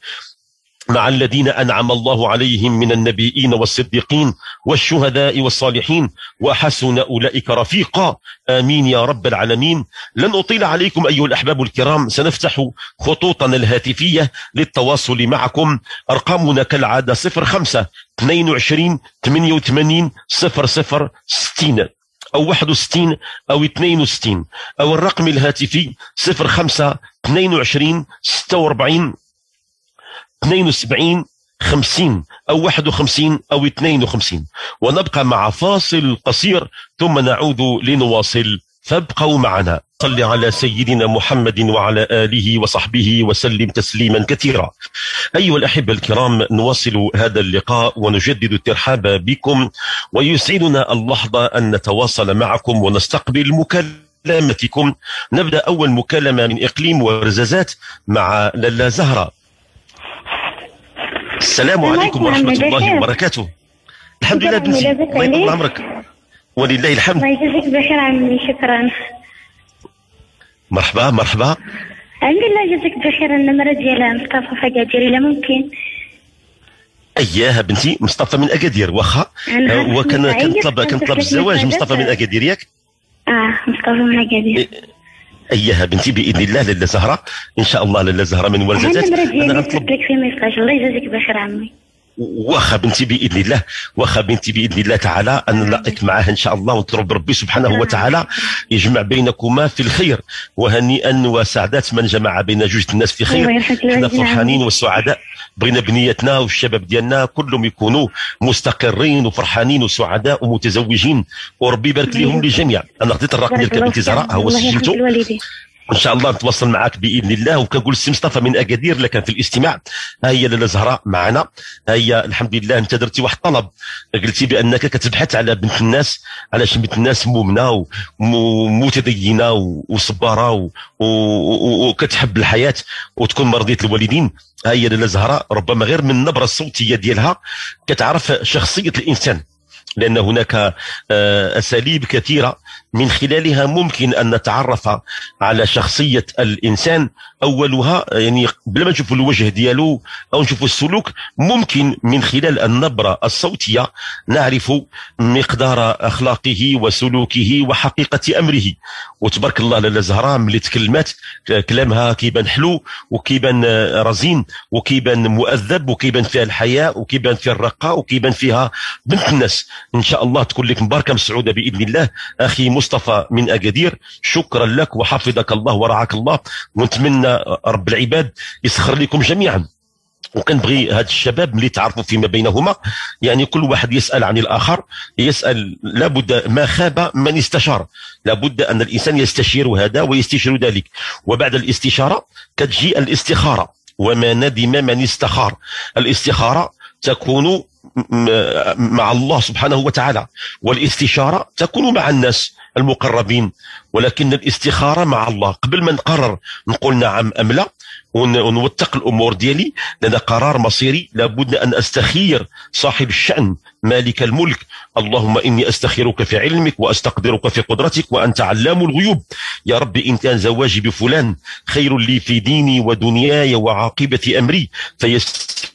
مع الذين أنعم الله عليهم من النبيين والصديقين والشهداء والصالحين. وحسن أولئك رفيقا. آمين يا رب العالمين. لن أطيل عليكم أيها الأحباب الكرام. سنفتح خطوطنا الهاتفية للتواصل معكم. أرقامنا كالعادة 05 22 88 00 60 أو 61 أو 62 أو الرقم الهاتفي 05 22 46 72 50 أو 51 أو 52 ونبقى مع فاصل قصير ثم نعود لنواصل. فابقوا معنا. صل على سيدنا محمد وعلى آله وصحبه وسلم تسليما كثيرا. أيها الأحبة الكرام نواصل هذا اللقاء ونجدد الترحاب بكم ويسعدنا اللحظة أن نتواصل معكم ونستقبل مكالمتكم. نبدأ أول مكالمة من إقليم ورزازات مع لالا زهرة. السلام عليكم ورحمة الله وبركاته. الحمد لله بنتي الله يطول عمرك. ولله الحمد. الله يجزيك بخير عمي. شكرا. مرحبا مرحبا. عمي الله يجزيك بخير. النمرة ديال مصطفى فقادير إلا ممكن. اياه بنتي. مصطفى من أكادير. واخا. آه، وكان كنطلب كنطلب الزواج مصطفى من أكادير ياك؟ آه مصطفى من أكادير. إيه، اياها بنتي بإذن الله لاله زهره إن شاء الله لاله زهره من ورزتات أنا غنطلب لك في ميساج. الله يجازيك بخير عمي. واخا بنتي بإذن الله واخا بنتي بإذن الله تعالى أن نلاقيك معاه إن شاء الله ونطلب ربي سبحانه وتعالى. يجمع بينكما في الخير. وهنيئا وسعدات من جمع بين جوج الناس في خير. إحنا فرحانين وسعداء. بغينا بنيتنا والشباب ديالنا كلهم يكونوا مستقرين وفرحانين وسعداء ومتزوجين. وربي يبارك لهم للجميع. أنا خديت الرقم ديالك بنتي زهراء هو سجلته. إن شاء الله نتواصل معك بإذن الله. وكنقول السي مصطفى من أكادير لكن في الاستماع. ها هي لاله زهراء معنا. ها هي الحمد لله أنت درتي واحد الطلب. قلتي بأنك كتبحث على بنت الناس على شي بنت الناس مؤمنة ومتدينه وصبارة وكتحب الحياة وتكون مرضية الوالدين. ها هي لاله زهراء ربما غير من النبرة الصوتية ديالها كتعرف شخصية الإنسان. لأن هناك آه، أساليب كثيرة من خلالها ممكن أن نتعرف على شخصية الإنسان. أولها يعني بلا ما نشوفوا الوجه ديالو أو نشوفوا السلوك ممكن من خلال النبرة الصوتية نعرف مقدار أخلاقه وسلوكه وحقيقة أمره. وتبارك الله لاله زهراء ملي تكلمات كلامها كيبان حلو وكيبان رزين وكيبان مؤذب وكيبان فيها الحياء وكيبان فيها الرقه وكيبان فيها بنت الناس. إن شاء الله تكون لك مباركة مسعودة بإذن الله. أخي مصطفى من أكادير. شكرا لك وحفظك الله ورعاك الله. ونتمنى رب العباد يسخر لكم جميعا. وكنبغي هاد الشباب ملي تعرفوا فيما بينهما. يعني كل واحد يسأل عن الآخر. يسأل لابد ما خاب من استشار. لابد أن الإنسان يستشير هذا ويستشير ذلك. وبعد الاستشارة كتجي الاستخارة. وما ندم من استخار. الاستخارة تكون مع الله سبحانه وتعالى. والاستشارة تكون مع الناس المقربين ولكن الاستخارة مع الله. قبل ما نقرر نقول نعم أم لا ونوثق الأمور ديالي لأن قرار مصيري لابد أن أستخير صاحب الشأن مالك الملك. اللهم إني أستخيرك في علمك وأستقدرك في قدرتك وأنت علام الغيوب. يا رب إن كان زواجي بفلان خير لي في ديني ودنياي وعاقبة أمري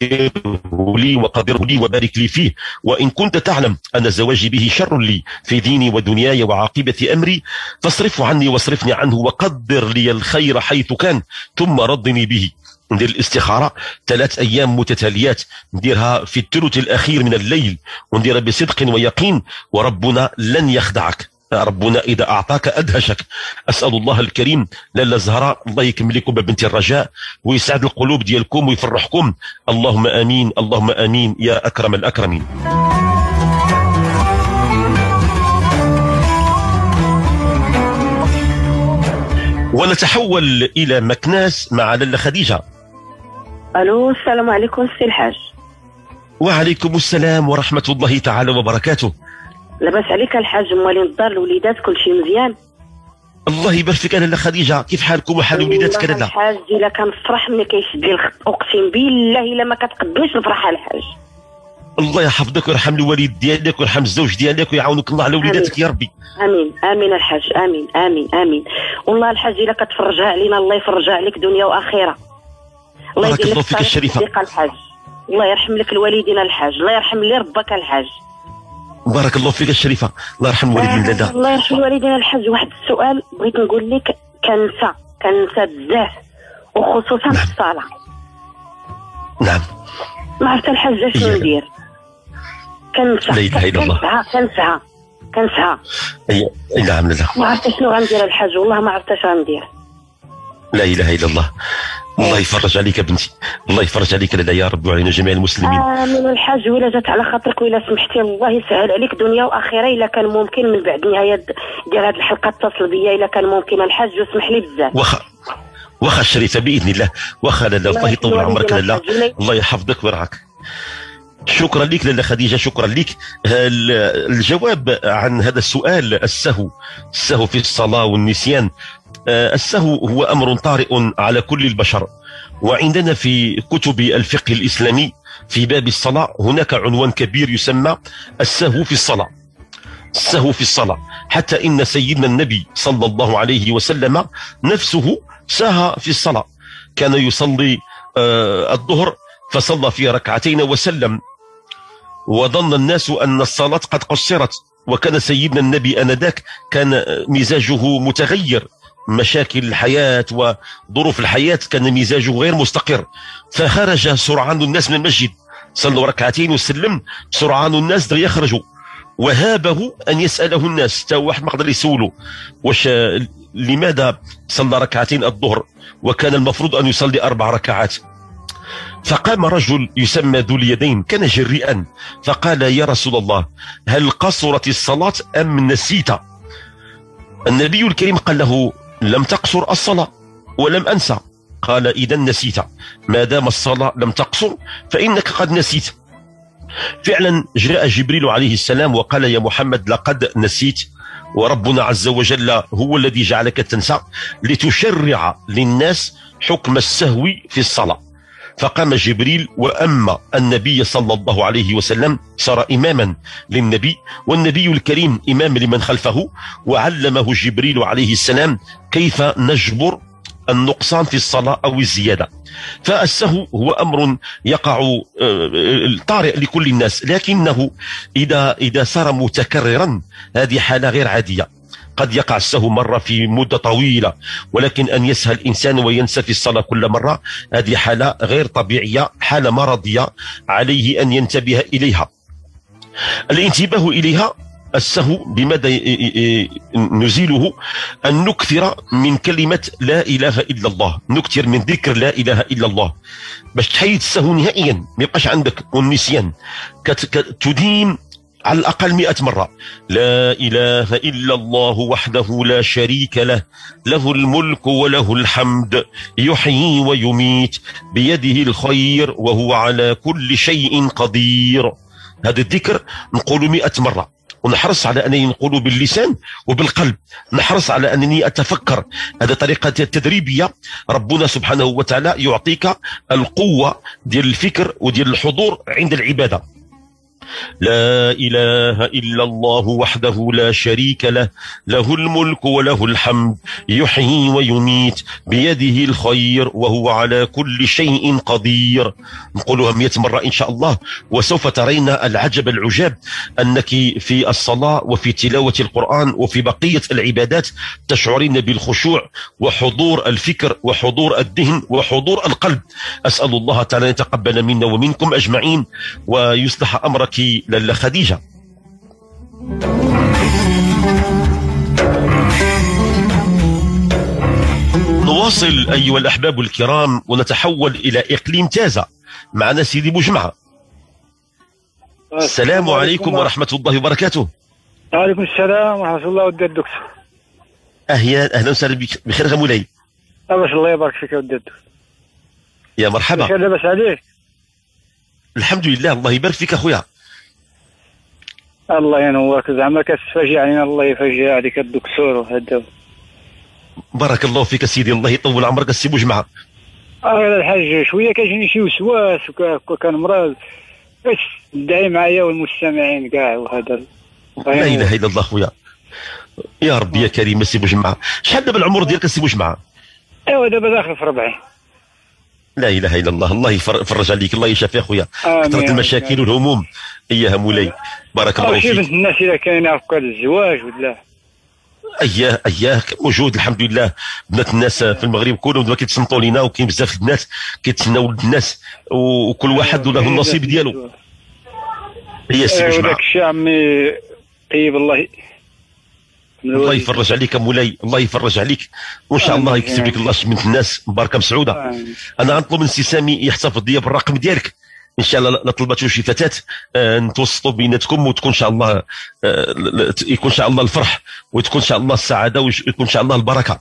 فيسره لي وقدره لي وبارك لي فيه. وإن كنت تعلم أن زواجي به شر لي في ديني ودنياي وعاقبة أمري فاصرفه عني واصرفني عنه وقدر لي الخير حيث كان ثم ردني به. ندير الاستخارة. ثلاث أيام متتاليات. نديرها في الثلث الأخير من الليل. ونديرها بصدق ويقين. وربنا لن يخدعك. ربنا إذا أعطاك أدهشك. أسأل الله الكريم لاله زهراء الله يكمل لكم بنت الرجاء ويسعد القلوب ديالكم ويفرحكم. اللهم آمين اللهم آمين يا أكرم الأكرمين. ونتحول إلى مكناس مع لاله خديجة. ألو السلام عليكم سي الحاج. وعليكم السلام ورحمة الله تعالى وبركاته. لاباس عليك الحاج موالين الدار الوليدات كل شيء مزيان. الله يبارك فيك لاله خديجة كيف حالكم وحال وليداتك لاله الحاج إلا كنفرح ملي كيشد لي الخط اقسم بالله إلا ما كتقدوش نفرح الحاج. الله يحفظك ويرحم الوالد ديالك ويرحم الزوج ديالك ويعاونك الله على وليداتك يا ربي. آمين. آمين. الحاج. آمين. آمين. آمين. والله الحاج إلا كتفرجها علينا الله يفرجها عليك دنيا وآخرة. الله بارك الله فيك الشريفة. الحاج. الله يرحم لك الوالدين الحاج. الله يرحم لي ربك الحاج. بارك الله فيك الشريفه الله يرحم الوالدين لاله الله يرحم الوالدين. الحاج واحد السؤال بغيت نقول لك كنسى كنسى بزاف وخصوصا نعم. في الصلاه نعم. ما عرفت الحاج شنو ندير. كنسى. لا إله إلا الله. كنسى كنسى اي نعم لا. ما عرفت شنو غندير الحاج والله ما عرفت اش غندير. لا إله إلا الله. الله يفرج عليك يا بنتي. الله يفرج عليك لاله يا رب وعلينا جميع المسلمين. آمين. الحاج ولا جات على خاطرك ولا سمحتي. الله يسهل عليك دنيا واخره إلا كان ممكن من بعد نهاية ديال هذه الحلقة اتصل بيا إلا كان ممكن. الحاج واسمح لي بزاف. واخا واخا الشريفة بإذن الله. واخا لاله الله يطول عمرك لاله الله يحفظك ويرعاك. شكرا لك لاله خديجة شكرا لك. الجواب عن هذا السؤال السهو. السهو في الصلاة والنسيان. السهو هو أمر طارئ على كل البشر. وعندنا في كتب الفقه الإسلامي في باب الصلاة هناك عنوان كبير يسمى السهو في الصلاة. السهو في الصلاة. حتى إن سيدنا النبي صلى الله عليه وسلم نفسه ساهى في الصلاة. كان يصلي آه، الظهر فصلى في ركعتين وسلم. وظن الناس أن الصلاة قد قصرت. وكان سيدنا النبي آنذاك كان مزاجه متغير. مشاكل الحياة وظروف الحياة كان مزاجه غير مستقر. فخرج سرعان الناس من المسجد. صلوا ركعتين وسلم سرعان الناس يخرجوا وهابه أن يسأله الناس تا واحد ما قدر يسوله واش لماذا صلى ركعتين الظهر؟ وكان المفروض أن يصلي أربع ركعات. فقام رجل يسمى ذو اليدين كان جريئا. فقال يا رسول الله هل قصرت الصلاة أم نسيت؟ النبي الكريم قال له لم تقصر الصلاة ولم أنسى. قال إذا نسيت. ما دام الصلاة لم تقصر فإنك قد نسيت. فعلا جاء جبريل عليه السلام وقال يا محمد لقد نسيت وربنا عز وجل هو الذي جعلك تنسى لتشرع للناس حكم السهو في الصلاة. فقام جبريل وأما النبي صلى الله عليه وسلم صار إماما للنبي والنبي الكريم إمام لمن خلفه وعلمه جبريل عليه السلام كيف نجبر النقصان في الصلاة أو الزيادة. فالسهو هو أمر يقع آه، طارئ لكل الناس لكنه إذا إذا صار متكررا هذه حالة غير عادية. قد يقع السهو مرة في مدة طويلة ولكن أن يسهى الإنسان وينسى في الصلاة كل مرة هذه حالة غير طبيعية حالة مرضية عليه أن ينتبه إليها. الانتباه إليها السهو بماذا نزيله؟ أن نكثر من كلمة لا إله إلا الله نكثر من ذكر لا إله إلا الله. باش تحيد السهو نهائيا ما يبقاش عندك والنسيان. تديم على الأقل مئة مرة. لا إله إلا الله وحده لا شريك له. له الملك وله الحمد. يحيي ويميت. بيده الخير وهو على كل شيء قدير. هذا الذكر نقول مئة مرة. ونحرص على أنني نقول باللسان وبالقلب. نحرص على أنني أتفكر. هذه طريقة تدريبية. ربنا سبحانه وتعالى يعطيك القوة ديال الفكر وديال الحضور عند العبادة. لا إله إلا الله وحده لا شريك له له الملك وله الحمد يحيي ويميت بيده الخير وهو على كل شيء قدير. نقولها مئة مرة إن شاء الله وسوف ترين العجب العجاب أنك في الصلاة وفي تلاوة القرآن وفي بقية العبادات تشعرين بالخشوع وحضور الفكر وحضور الذهن وحضور القلب. أسأل الله تعالى أن يتقبل منا ومنكم أجمعين ويصلح أمرك لاله خديجة. نواصل أيها الأحباب الكرام ونتحول إلى إقليم تازة معنا سيدي بوجمعة. السلام عليكم ورحمة الله وبركاته. وعليكم السلام ورحمة الله ودي الدكتور أهلا أهلا وسهلا بك. بخير يا مولاي الله يبارك فيك يا ودي الدكتور يا مرحبا. بخير لاباس عليك. الحمد لله الله يبارك فيك أخويا. الله ينورك. زعما كتفاجئ علينا الله يفاجئ عليك الدكتور وهذا. بارك الله فيك سيدي الله يطول عمرك. السي بوجمعة. آه الحاج شوية كيجيني شي وسواس وكان مرض باش تدعي معايا والمستمعين كاع وهذا. لا إله إلا الله خويا. يا ربي يا كريم السي بوجمعة. شحال دابا العمر ديالك السي بوجمعة؟ أيوا دابا داخل في 40 لا إله إلا الله. الله يفرج عليك. الله يشافي أخويا. كثرة المشاكل والهموم. إياها مولاي. بارك الله فيك. الناس إذا كاينة في الزواج ولا أياه أياه. موجود الحمد لله. بنات الناس في المغرب كلهم دابا كيتصنتوا لينا وكاين بزاف البنات كيتسناو ولد الناس وكل واحد وله النصيب ديالو. هي السي داك الشيء عمي طيب الله الله يفرج عليك مولاي الله يفرج عليك. وإن شاء الله يكتب لك الله بنت الناس مباركة مسعودة. أنا غنطلب من سي سامي يحتفظ لي بالرقم ديالك. إن شاء الله لا طلبته شي فتاة آه، نتوسطوا بيناتكم وتكون إن شاء الله آه، يكون إن شاء الله الفرح وتكون إن شاء الله السعادة ويكون إن شاء الله البركة.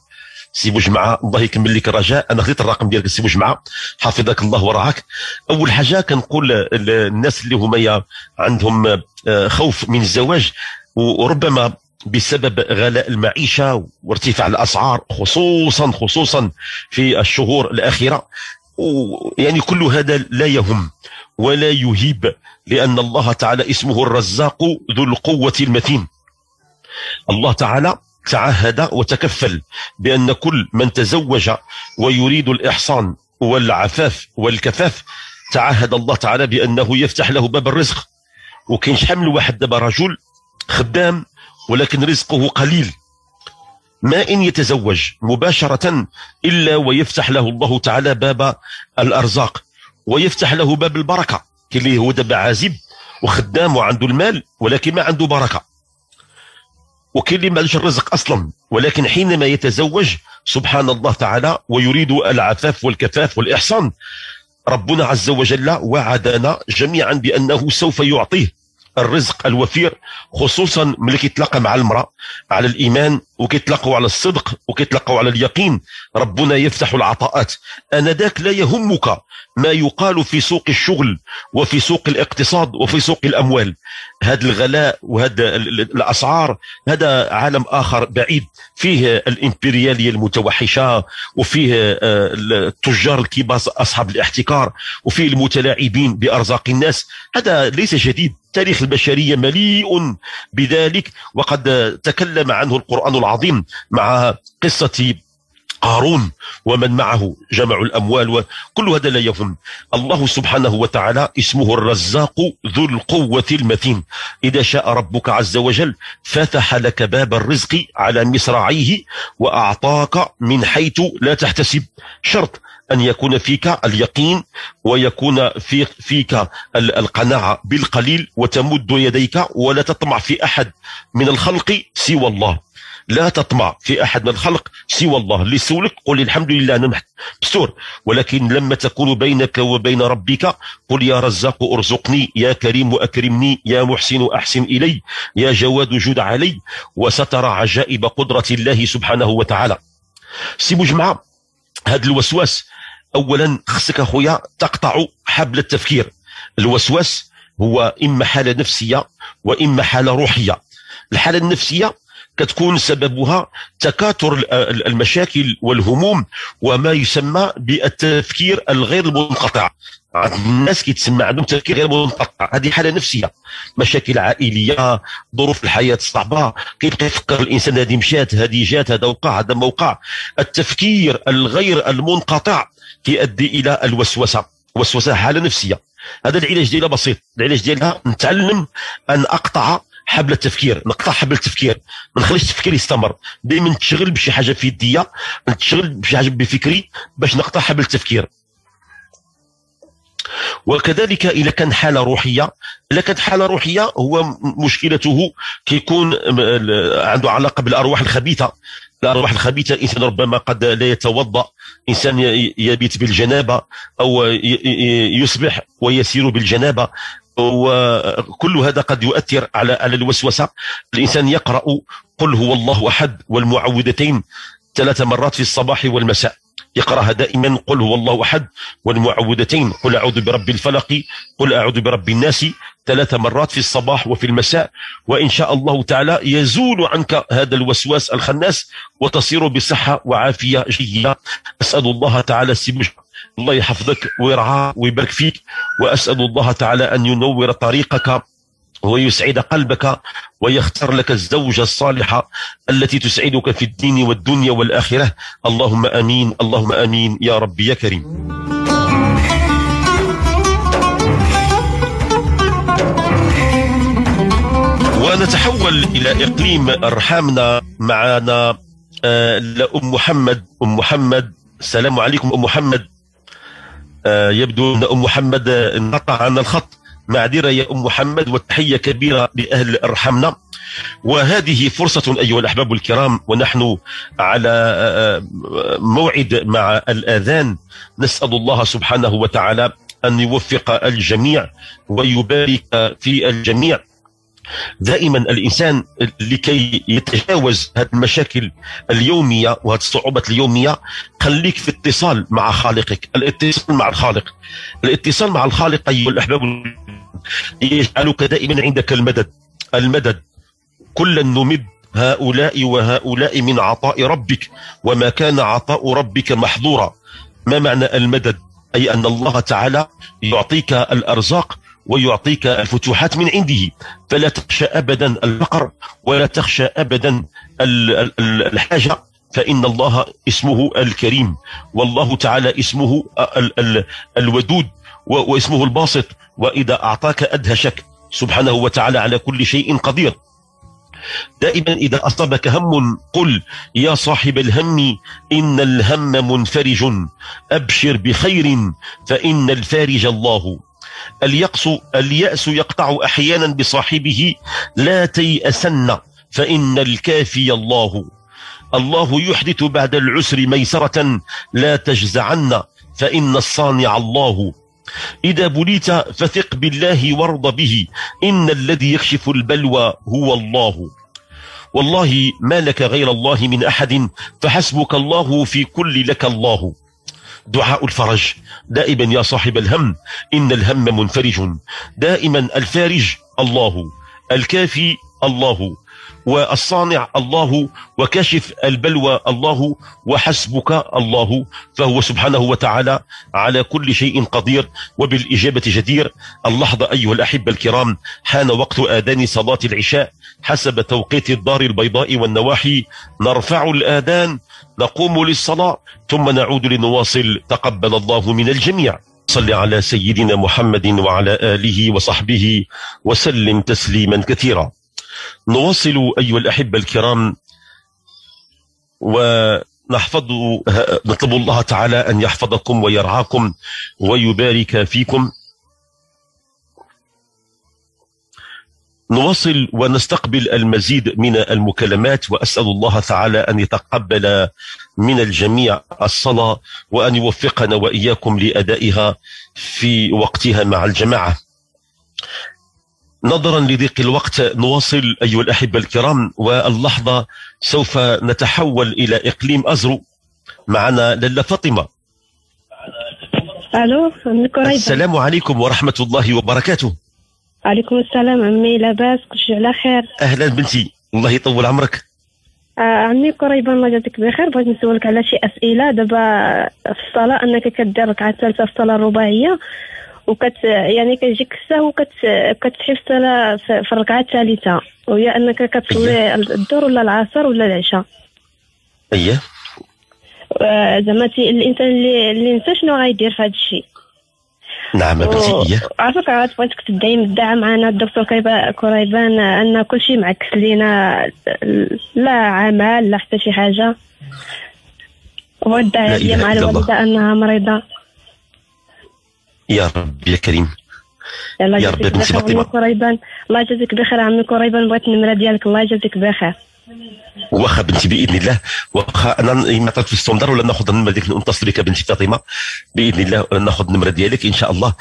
سي بوجمعه الله يكمل لك الرجاء. أنا خديت الرقم ديالك سي بوجمعه حفظك الله ورعاك. أول حاجة كنقول الناس اللي هما عندهم آه، خوف من الزواج وربما بسبب غلاء المعيشة وارتفاع الأسعار خصوصا خصوصا في الشهور الأخيرة. يعني كل هذا لا يهم ولا يهيب لأن الله تعالى اسمه الرزاق ذو القوة المتين. الله تعالى تعهد وتكفل بأن كل من تزوج ويريد الإحصان والعفاف والكفاف تعهد الله تعالى بأنه يفتح له باب الرزق. وكاين شحال من واحد دابا رجل خدام ولكن رزقه قليل. ما إن يتزوج مباشرة إلا ويفتح له الله تعالى باب الأرزاق ويفتح له باب البركة اللي هو دابا عازب وخدام وعنده المال ولكن ما عنده بركة. وكاين اللي ما عندوش الرزق أصلا ولكن حينما يتزوج سبحان الله تعالى ويريد العفاف والكفاف والإحسان ربنا عز وجل وعدنا جميعا بأنه سوف يعطيه. الرزق الوفير خصوصا ملي كيتلاقى مع المرأة على الإيمان وكيتلاقوا على الصدق وكيتلاقوا على اليقين. ربنا يفتح العطاءات. انذاك لا يهمك ما يقال في سوق الشغل وفي سوق الاقتصاد وفي سوق الأموال. هذا الغلاء وهذا الأسعار هذا عالم آخر بعيد. فيه الإمبريالية المتوحشة وفيه آه، التجار الكبار أصحاب الاحتكار وفيه المتلاعبين بأرزاق الناس. هذا ليس جديد. تاريخ البشرية مليء بذلك. وقد تكلم عنه القرآن العظيم مع قصة قارون ومن معه جمع الأموال وكل هذا لا يهم الله سبحانه وتعالى اسمه الرزاق ذو القوة المتين. إذا شاء ربك عز وجل فتح لك باب الرزق على مصراعيه وأعطاك من حيث لا تحتسب. شرط أن يكون فيك اليقين ويكون في فيك القناعة بالقليل وتمد يديك ولا تطمع في أحد من الخلق سوى الله. لا تطمع في أحد من الخلق سوى الله. اللي سولك قل الحمد لله أنا مستور ولكن لما تكون بينك وبين ربك قل يا رزاق أرزقني يا كريم أكرمني يا محسن أحسن إلي يا جواد جود علي وسترى عجائب قدرة الله سبحانه وتعالى. سي مجمع هذا الوسواس اولا خصك اخويا تقطع حبل التفكير. الوسواس هو إما حالة نفسية وإما حالة روحية. الحالة النفسية كتكون سببها تكاثر المشاكل والهموم وما يسمى بالتفكير الغير منقطع الناس كيتسمى عندهم تفكير غير منقطع. هذه حالة نفسية. مشاكل عائلية ظروف الحياة صعبة كيبقى يفكر الإنسان هذه مشات هذه جات هذا وقع هذا ما وقع التفكير الغير المنقطع كيؤدي إلى الوسوسة. وسوسة حالة نفسية. هذا العلاج ديالها بسيط. العلاج ديالها نتعلم أن أقطع حبل التفكير نقطع حبل التفكير ما نخليش التفكير يستمر. دائما نشتغل بشي حاجة في يديا نشتغل بشي حاجة بفكري باش نقطع حبل التفكير. وكذلك إذا كان حالة روحية إذا كانت حالة روحية هو مشكلته كيكون عنده علاقة بالأرواح الخبيثة. الأرواح الخبيثة الإنسان ربما قد لا يتوضأ إنسان يبيت بالجنابة أو يصبح ويسير بالجنابة. وكل هذا قد يؤثر على على الوسوسة. الإنسان يقرأ قل هو الله أحد والمعوذتين ثلاث مرات في الصباح والمساء. يقرأها دائما قل هو الله أحد والمعوذتين قل أعوذ برب الفلق قل أعوذ برب الناس ثلاث مرات في الصباح وفي المساء. وإن شاء الله تعالى يزول عنك هذا الوسواس الخناس وتصير بصحة وعافية جيدة. أسأل الله تعالى السبج الله يحفظك ويرعاه ويبارك فيك وأسأل الله تعالى أن ينور طريقك ويسعد قلبك ويختار لك الزوجة الصالحة التي تسعدك في الدين والدنيا والآخرة. اللهم آمين اللهم آمين يا رب يا كريم. ونتحول إلى إقليم أرحامنا معنا آه لأم محمد. أم محمد السلام عليكم أم محمد. يبدو أن أم محمد انقطع عن الخط. معذرة يا أم محمد وتحية كبيرة لأهل أرحمنا. وهذه فرصة أيها الأحباب الكرام ونحن على آه، آه، موعد مع الآذان. نسأل الله سبحانه وتعالى أن يوفق الجميع ويبارك في الجميع. دائما الإنسان لكي يتجاوز هذه المشاكل اليومية وهذه الصعوبات اليومية خليك في اتصال مع خالقك. الاتصال مع الخالق. الاتصال مع الخالق أيها الأحباب يجعلك دائما عندك المدد. المدد. كلا نمد هؤلاء وهؤلاء من عطاء ربك وما كان عطاء ربك محظورا. ما معنى المدد؟ أي أن الله تعالى يعطيك الأرزاق ويعطيك الفتوحات من عنده. فلا تخشى ابدا الفقر ولا تخشى ابدا الحاجة. فإن الله اسمه الكريم. والله تعالى اسمه الودود واسمه الباسط. وإذا أعطاك أدهشك. سبحانه وتعالى على كل شيء قدير. دائما إذا أصابك هم قل يا صاحب الهم إن الهم منفرج. أبشر بخير فإن الفارج الله. اليأس اليأس يقطع أحيانا بصاحبه لا تيأسن فإن الكافي الله. الله يحدث بعد العسر ميسرة لا تجزعن فإن الصانع الله. إذا بليت فثق بالله وارض به إن الذي يكشف البلوى هو الله. والله ما لك غير الله من أحد فحسبك الله في كل لك الله. دعاء الفرج. دائما يا صاحب الهم إن الهم منفرج. دائما الفارج الله الكافي الله والصانع الله وكاشف البلوى الله وحسبك الله. فهو سبحانه وتعالى على كل شيء قدير وبالإجابة جدير. اللحظة أيها الأحبة الكرام حان وقت آذان صلاة العشاء. حسب توقيت الدار البيضاء والنواحي نرفع الآذان نقوم للصلاة ثم نعود لنواصل. تقبل الله من الجميع. صل على سيدنا محمد وعلى آله وصحبه وسلم تسليما كثيرا. نواصل أيها الأحبة الكرام ونحفظ نطلب الله تعالى أن يحفظكم ويرعاكم ويبارك فيكم. نواصل ونستقبل المزيد من المكالمات وأسأل الله تعالى أن يتقبل من الجميع الصلاة وأن يوفقنا وإياكم لأدائها في وقتها مع الجماعة. نظرا لضيق الوقت نواصل أيها الأحبة الكرام واللحظة سوف نتحول إلى إقليم أزرو. معنا للا فاطمة. ألو السلام عليكم ورحمة الله وبركاته. عليكم السلام عمي لاباس كل شيء على خير. أهلا بنتي. الله يطول عمرك. آه عمي قريبا الله يجازيك بخير. بغيت نسولك على شي أسئلة. دابا في الصلاة أنك كدير ركعة ثالثة في الصلاة الرباعية وكت يعني كيجيك السهو كت كتحي في الصلاة في الركعة الثالثة. وهي أنك كتصلي الظهر ولا العصر ولا العشاء. أيه آه، زعما الإنسان اللي اللي نسى شنو غيدير في هذا الشيء نعم إيه عرفك عاد بغيتك تدعي مدعى معنا الدكتور كيبا كريبان أن كل شيء معكس لينا لا عمل لا حتى شي حاجة. لي إله مع. الوالدة أنها مريضة. يا رب يا كريم. يا رب بنتي كريبان الله يجازيك بخير عمي كريبان بغيت النمره ديالك. الله يجازيك بخير. واخا بنتي بإذن الله. واخا أنا ما في الستاندار ولا ناخذ النمرة ديالك؟ نتصل بك بنتي فاطمة. بإذن الله ناخذ النمرة ديالك إن شاء الله.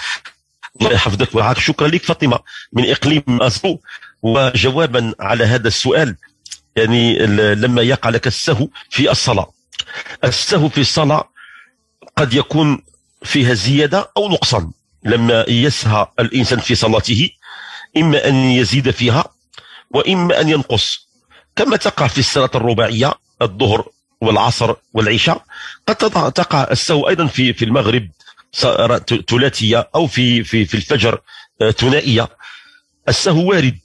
الله يحفظك ويرعاك شكرا لك فاطمة. من إقليم ازرو وجوابا على هذا السؤال. يعني لما يقع لك السهو في الصلاة. السهو في الصلاة قد يكون فيها زيادة أو نقصان. لما يسهى الإنسان في صلاته إما أن يزيد فيها وإما أن ينقص. كما تقع في الصلاة الرباعية الظهر والعصر والعشاء قد تقع- السهو أيضا في في المغرب ثلاثية أو في في في الفجر آه، ثنائية. السهو وارد.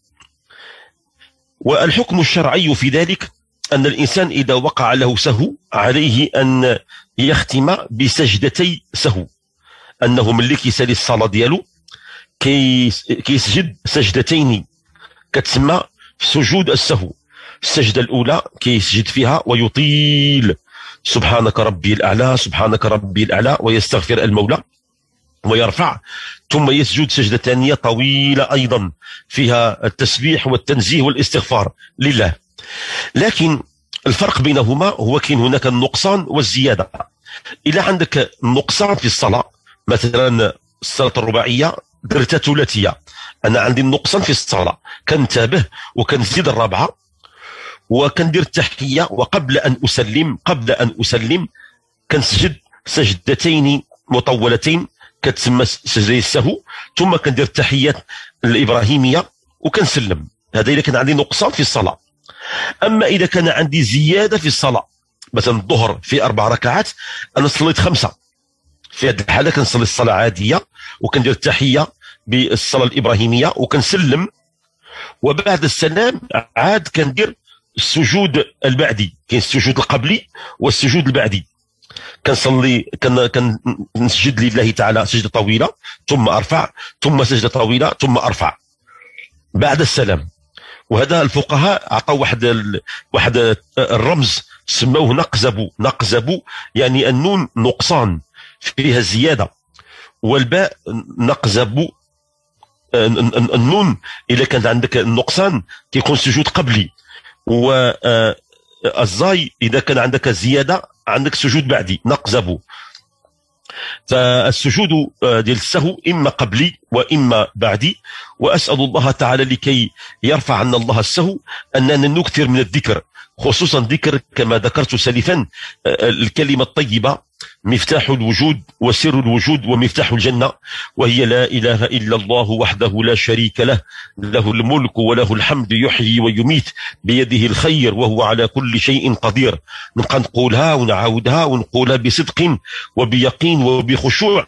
والحكم الشرعي في ذلك أن الإنسان إذا وقع له سهو عليه أن يختم بسجدتي سهو. أنه ملي كيسالي الصلاة ديالو كيس- كيسجد سجدتين كتسمى سجود السهو. السجدة الأولى كيسجد فيها ويطيل. سبحانك ربي الأعلى سبحانك ربي الأعلى ويستغفر المولى ويرفع. ثم يسجد سجدة ثانية طويلة أيضا فيها التسبيح والتنزيه والاستغفار لله. لكن الفرق بينهما هو كاين هناك النقصان والزيادة. إذا عندك نقصان في الصلاة مثلا الصلاة الرباعية درتها ثلاثية أنا عندي النقصان في الصلاة كنتبه وكنزيد الرابعة وكندير التحية وقبل أن أسلم قبل أن أسلم كنسجد سجدتين مطولتين كتسمى سجدي السهو ثم كندير التحيات الإبراهيمية وكنسلم هذا إذا كان عندي نقصان في الصلاة. أما إذا كان عندي زيادة في الصلاة مثلا الظهر في أربع ركعات أنا صليت خمسة. في هذه الحالة كنصلي الصلاة عادية وكندير التحية بالصلاة الإبراهيمية وكنسلم وبعد السلام عاد كندير السجود البعدي كاين السجود القبلي والسجود البعدي كنصلي كن كنسجد لله تعالى سجدة طويلة ثم أرفع ثم سجدة طويلة ثم أرفع. بعد السلام. وهذا الفقهاء اعطوا واحد. واحد الرمز سموه نقزب نقزب يعني النون نقصان فيها زيادة. والباء نقزب النون إذا كان عندك النقصان كيكون سجود قبلي. والزاي إذا كان عندك زيادة عندك سجود بعدي نقزب. فالسجود آه، ديال السهو إما قبلي وإما بعدي. وأسأل الله تعالى لكي يرفع عنا الله السهو أننا نكثر من الذكر. خصوصا ذكر كما ذكرت سلفا آه، الكلمة الطيبة مفتاح الوجود وسر الوجود ومفتاح الجنة وهي لا إله إلا الله وحده لا شريك له له الملك وله الحمد يحيي ويميت بيده الخير وهو على كل شيء قدير. نبقى نقولها ونعاودها ونقولها بصدق وبيقين وبخشوع.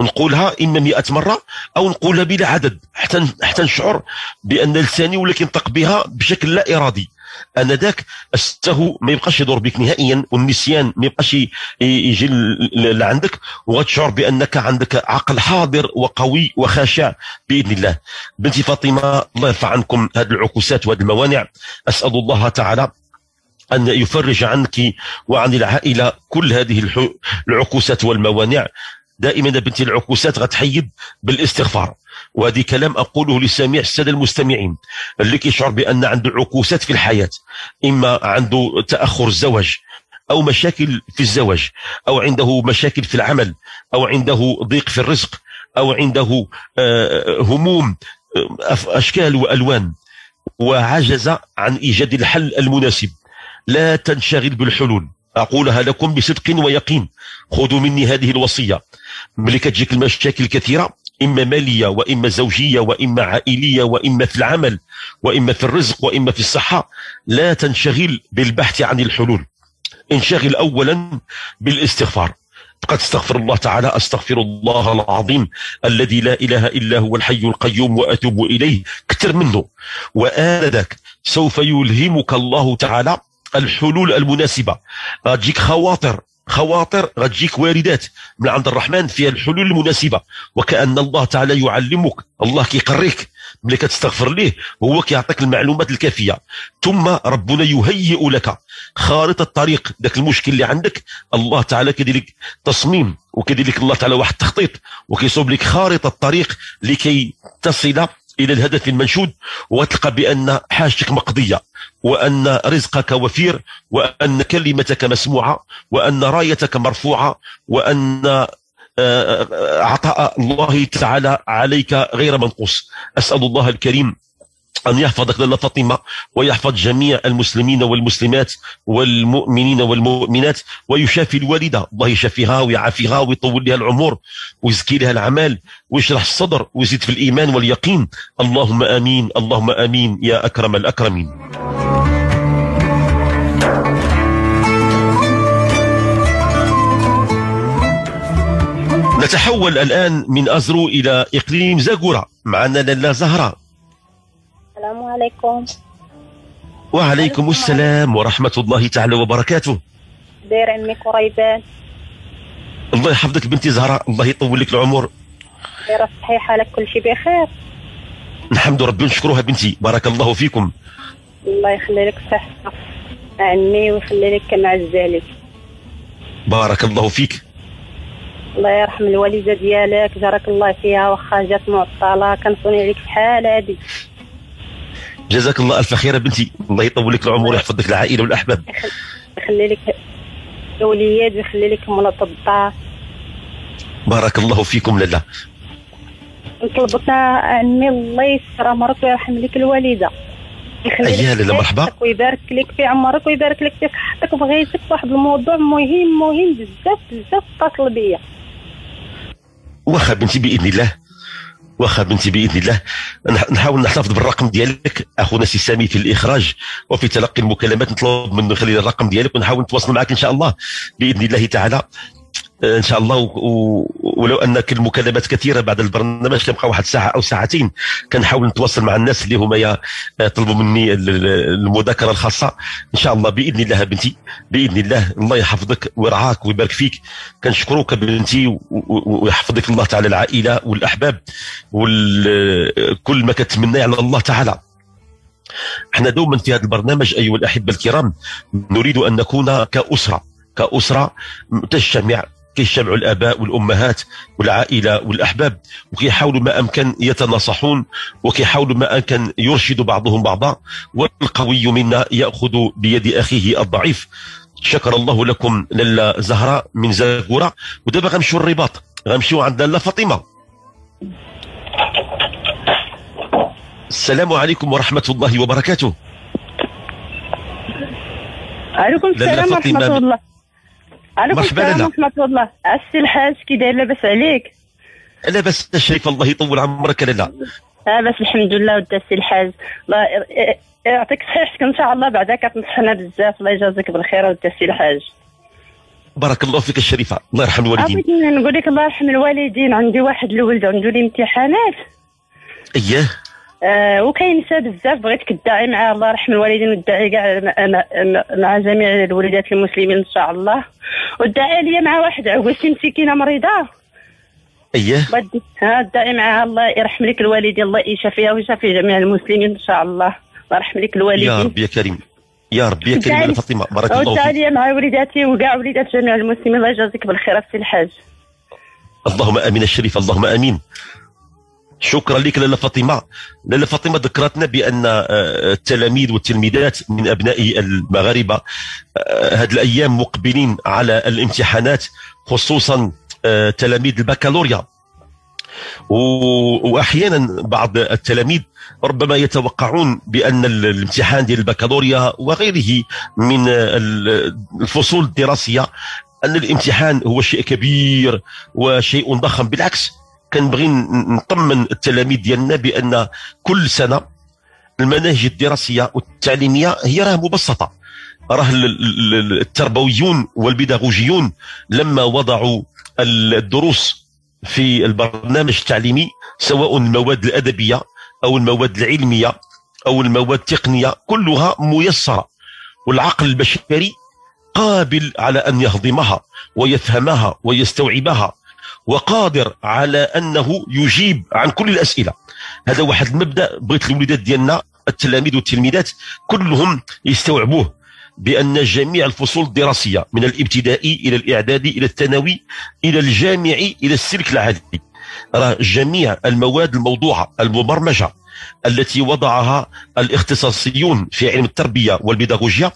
نقولها إما مئة مرة أو نقولها بلا عدد حتى حتى نشعر بأن لساني ولكن ينطق بها بشكل لا إرادي. آنذاك السهو ما يبقاش يدور بك نهائيا والنسيان ما يبقاش يجي لعندك. وغتشعر بأنك عندك عقل حاضر وقوي وخاشع بإذن الله. بنتي فاطمة الله يرفع عنكم هذه العكوسات وهذه الموانع. أسأل الله تعالى أن يفرج عنك وعن العائلة كل هذه العكوسات والموانع. دائما بنتي العكوسات غتحيد بالإستغفار. وهذه كلام أقوله لسميع السادة المستمعين اللي كيشعر بأن عنده عكوسات في الحياة إما عنده تأخر الزواج أو مشاكل في الزواج أو عنده مشاكل في العمل أو عنده ضيق في الرزق أو عنده آه، هموم آه، أشكال وألوان. وعجز عن إيجاد الحل المناسب. لا تنشغل بالحلول. أقولها لكم بصدق ويقين. خذوا مني هذه الوصية. ملي كتجيك المشاكل كثيره إما مالية وإما زوجية وإما عائلية وإما في العمل وإما في الرزق وإما في الصحة لا تنشغل بالبحث عن الحلول. انشغل أولا بالاستغفار. قد استغفر الله تعالى أستغفر الله العظيم الذي لا إله إلا هو الحي القيوم وأتوب إليه. كثر منه. وانذاك سوف يلهمك الله تعالى الحلول المناسبة. غتجيك خواطر. خواطر غتجيك واردات من عند الرحمن فيها الحلول المناسبة. وكأن الله تعالى يعلمك الله كيقريك ملي كتستغفر ليه هو كيعطيك المعلومات الكافية. ثم ربنا يهيئ لك خارطة الطريق ذاك المشكل اللي عندك الله تعالى كيدير لك تصميم وكيدير لك الله تعالى واحد التخطيط وكيصوب لك خارطة الطريق لكي تصل إلى الهدف المنشود وتلقى بأن حاجتك مقضية وأن رزقك وفير وأن كلمتك مسموعة وأن رايتك مرفوعة وأن آه، آه، عطاء الله تعالى عليك غير منقوص. أسأل الله الكريم أن يحفظك لاله فاطمة ويحفظ جميع المسلمين والمسلمات والمؤمنين والمؤمنات ويشافي الوالدة. الله يشافيها ويعافيها ويطول لها العمر ويزكي لها العمال ويشرح الصدر ويزيد في الإيمان واليقين. اللهم آمين اللهم آمين يا أكرم الأكرمين. نتحول الآن من أزرو إلى إقليم زاغورا معنا لاله زهراء السلام عليكم. وعليكم السلام ورحمة الله تعالى وبركاته. داير عمي قريبان الله يحفظك بنتي زهراء الله يطول لك العمر. دايره صحيحه لك كل شيء بخير. نحمد ربي ونشكروها بنتي. بارك الله فيكم. الله يخلي لك الصحه عمي ويخلي لك مع الزالي بارك الله فيك. الله يرحم الوالدة ديالك. جارك الله فيها. واخا جات معطلة. كنصوني عليك بحال هادي. جزاك الله ألف خير بنتي. الله يطول لك العمر ويحفظ لك العائلة والأحباب. يخلي لك الاوليات ويخلي لك الدار بارك الله فيكم لاله طلبتنا عمي الله يستر عمرك ويرحم لك الوالدة. أيها لاله مرحبا. ويبارك لك في عمرك ويبارك لك في صحتك. وبغيتك في واحد الموضوع مهم مهم بزاف بزاف اتصل بيا. واخا بنتي بإذن الله. واخا بنتي بإذن الله نح- نحاول نحتفظ بالرقم ديالك. أخونا سي سامي في الإخراج وفي تلقي المكالمات نطلب منه يخلي لي الرقم ديالك ونحاول نتواصل معك إن شاء الله. بإذن الله تعالى. إن شاء الله. ولو انك المكالمات كثيرة بعد البرنامج كنبقى واحد ساعة أو ساعتين كنحاول نتواصل مع الناس اللي هما يا- طلبوا مني ال- ال- المذاكرة الخاصة إن شاء الله بإذن الله بنتي بإذن الله الله يحفظك ويرعاك ويبارك فيك كنشكروك بنتي ويحفظك الله تعالى العائلة والأحباب وكل ما كتمنى على الله تعالى إحنا دوما في هذا البرنامج أيها الأحبة الكرام نريد أن نكون كأسرة كأسرة تجتمع كيجتمعوا الاباء والأمهات والعائلة والأحباب وكيحاولوا ما أمكن يتناصحون وكيحاولوا ما أمكن يرشدوا بعضهم بعضا والقوي منا يأخذ بيد أخيه الضعيف. شكر الله لكم لاله زهراء من زاكوره ودابا غنمشيو للرباط غنمشيو عند لاله فاطمة. السلام عليكم ورحمة الله وبركاته. عليكم السلام. ورحمة الله. عليكم مرحبا السلام لاله. ورحمة الله السي الحاج كي داير لاباس عليك. لا بس الشريف الله يطول عمرك لاله لاباس الحمد لله ودا السي الحاج. الله يعطيك صحيحتك إن شاء الله. بعدا كتنصحنا بزاف. الله يجازيك بالخير ودا السي الحاج. بارك الله فيك الشريفة. الله يرحم الوالدين. بغيت نقول لك الله يرحم الوالدين. عندي واحد الولد عنده الامتحانات. إياه؟ آه وكاين نساء بزاف بغيتك تدعي معاه الله يرحم الوالدين وتدعي كاع مع, جميع الوليدات المسلمين إن شاء الله. وتدعي لي مع واحد عويسي مسكينه مريضة؟ بدي ها تدعي معها الله يرحم لك الوالدين الله يشافيها ويشافي جميع المسلمين إن شاء الله. الله يرحم لك يا الوالدين رب يا كريم. يا رب يا كريم. لاله فاطمة بارك الله فيك. لي مع وليداتي وكاع وليدات جميع المسلمين الله يجازيك بالخير في الحاج. اللهم آمين الشريف اللهم آمين. شكرا لك لاله فاطمة. لاله فاطمة ذكرتنا بأن آه، التلاميذ والتلميذات من أبناء المغاربة آه، هذه الأيام مقبلين على الامتحانات خصوصا آه، تلاميذ البكالوريا. واحيانا بعض التلاميذ ربما يتوقعون بأن ال- الامتحان ديال البكالوريا وغيره من ال- الفصول الدراسية أن الامتحان هو شيء كبير وشيء ضخم. بالعكس كنبغي نطمن التلاميذ ديالنا بأن كل سنة المناهج الدراسية والتعليمية هي راه مبسطة. راه ال- ال- ال- التربويون والبيداغوجيون لما وضعوا الدروس في البرنامج التعليمي سواء المواد الأدبية أو المواد العلمية أو المواد التقنية كلها ميسرة. والعقل البشري قابل على أن يهضمها ويفهمها ويستوعبها. وقادر على أنه يجيب عن كل الأسئلة. هذا واحد المبدأ بغيت الوليدات ديالنا التلاميذ والتلميذات كلهم يستوعبوه بأن جميع الفصول الدراسية من الابتدائي إلى الإعدادي إلى الثانوي إلى الجامعي إلى السلك العالي راه جميع المواد الموضوعة المبرمجة التي وضعها الاختصاصيون في علم التربية والبيداغوجيا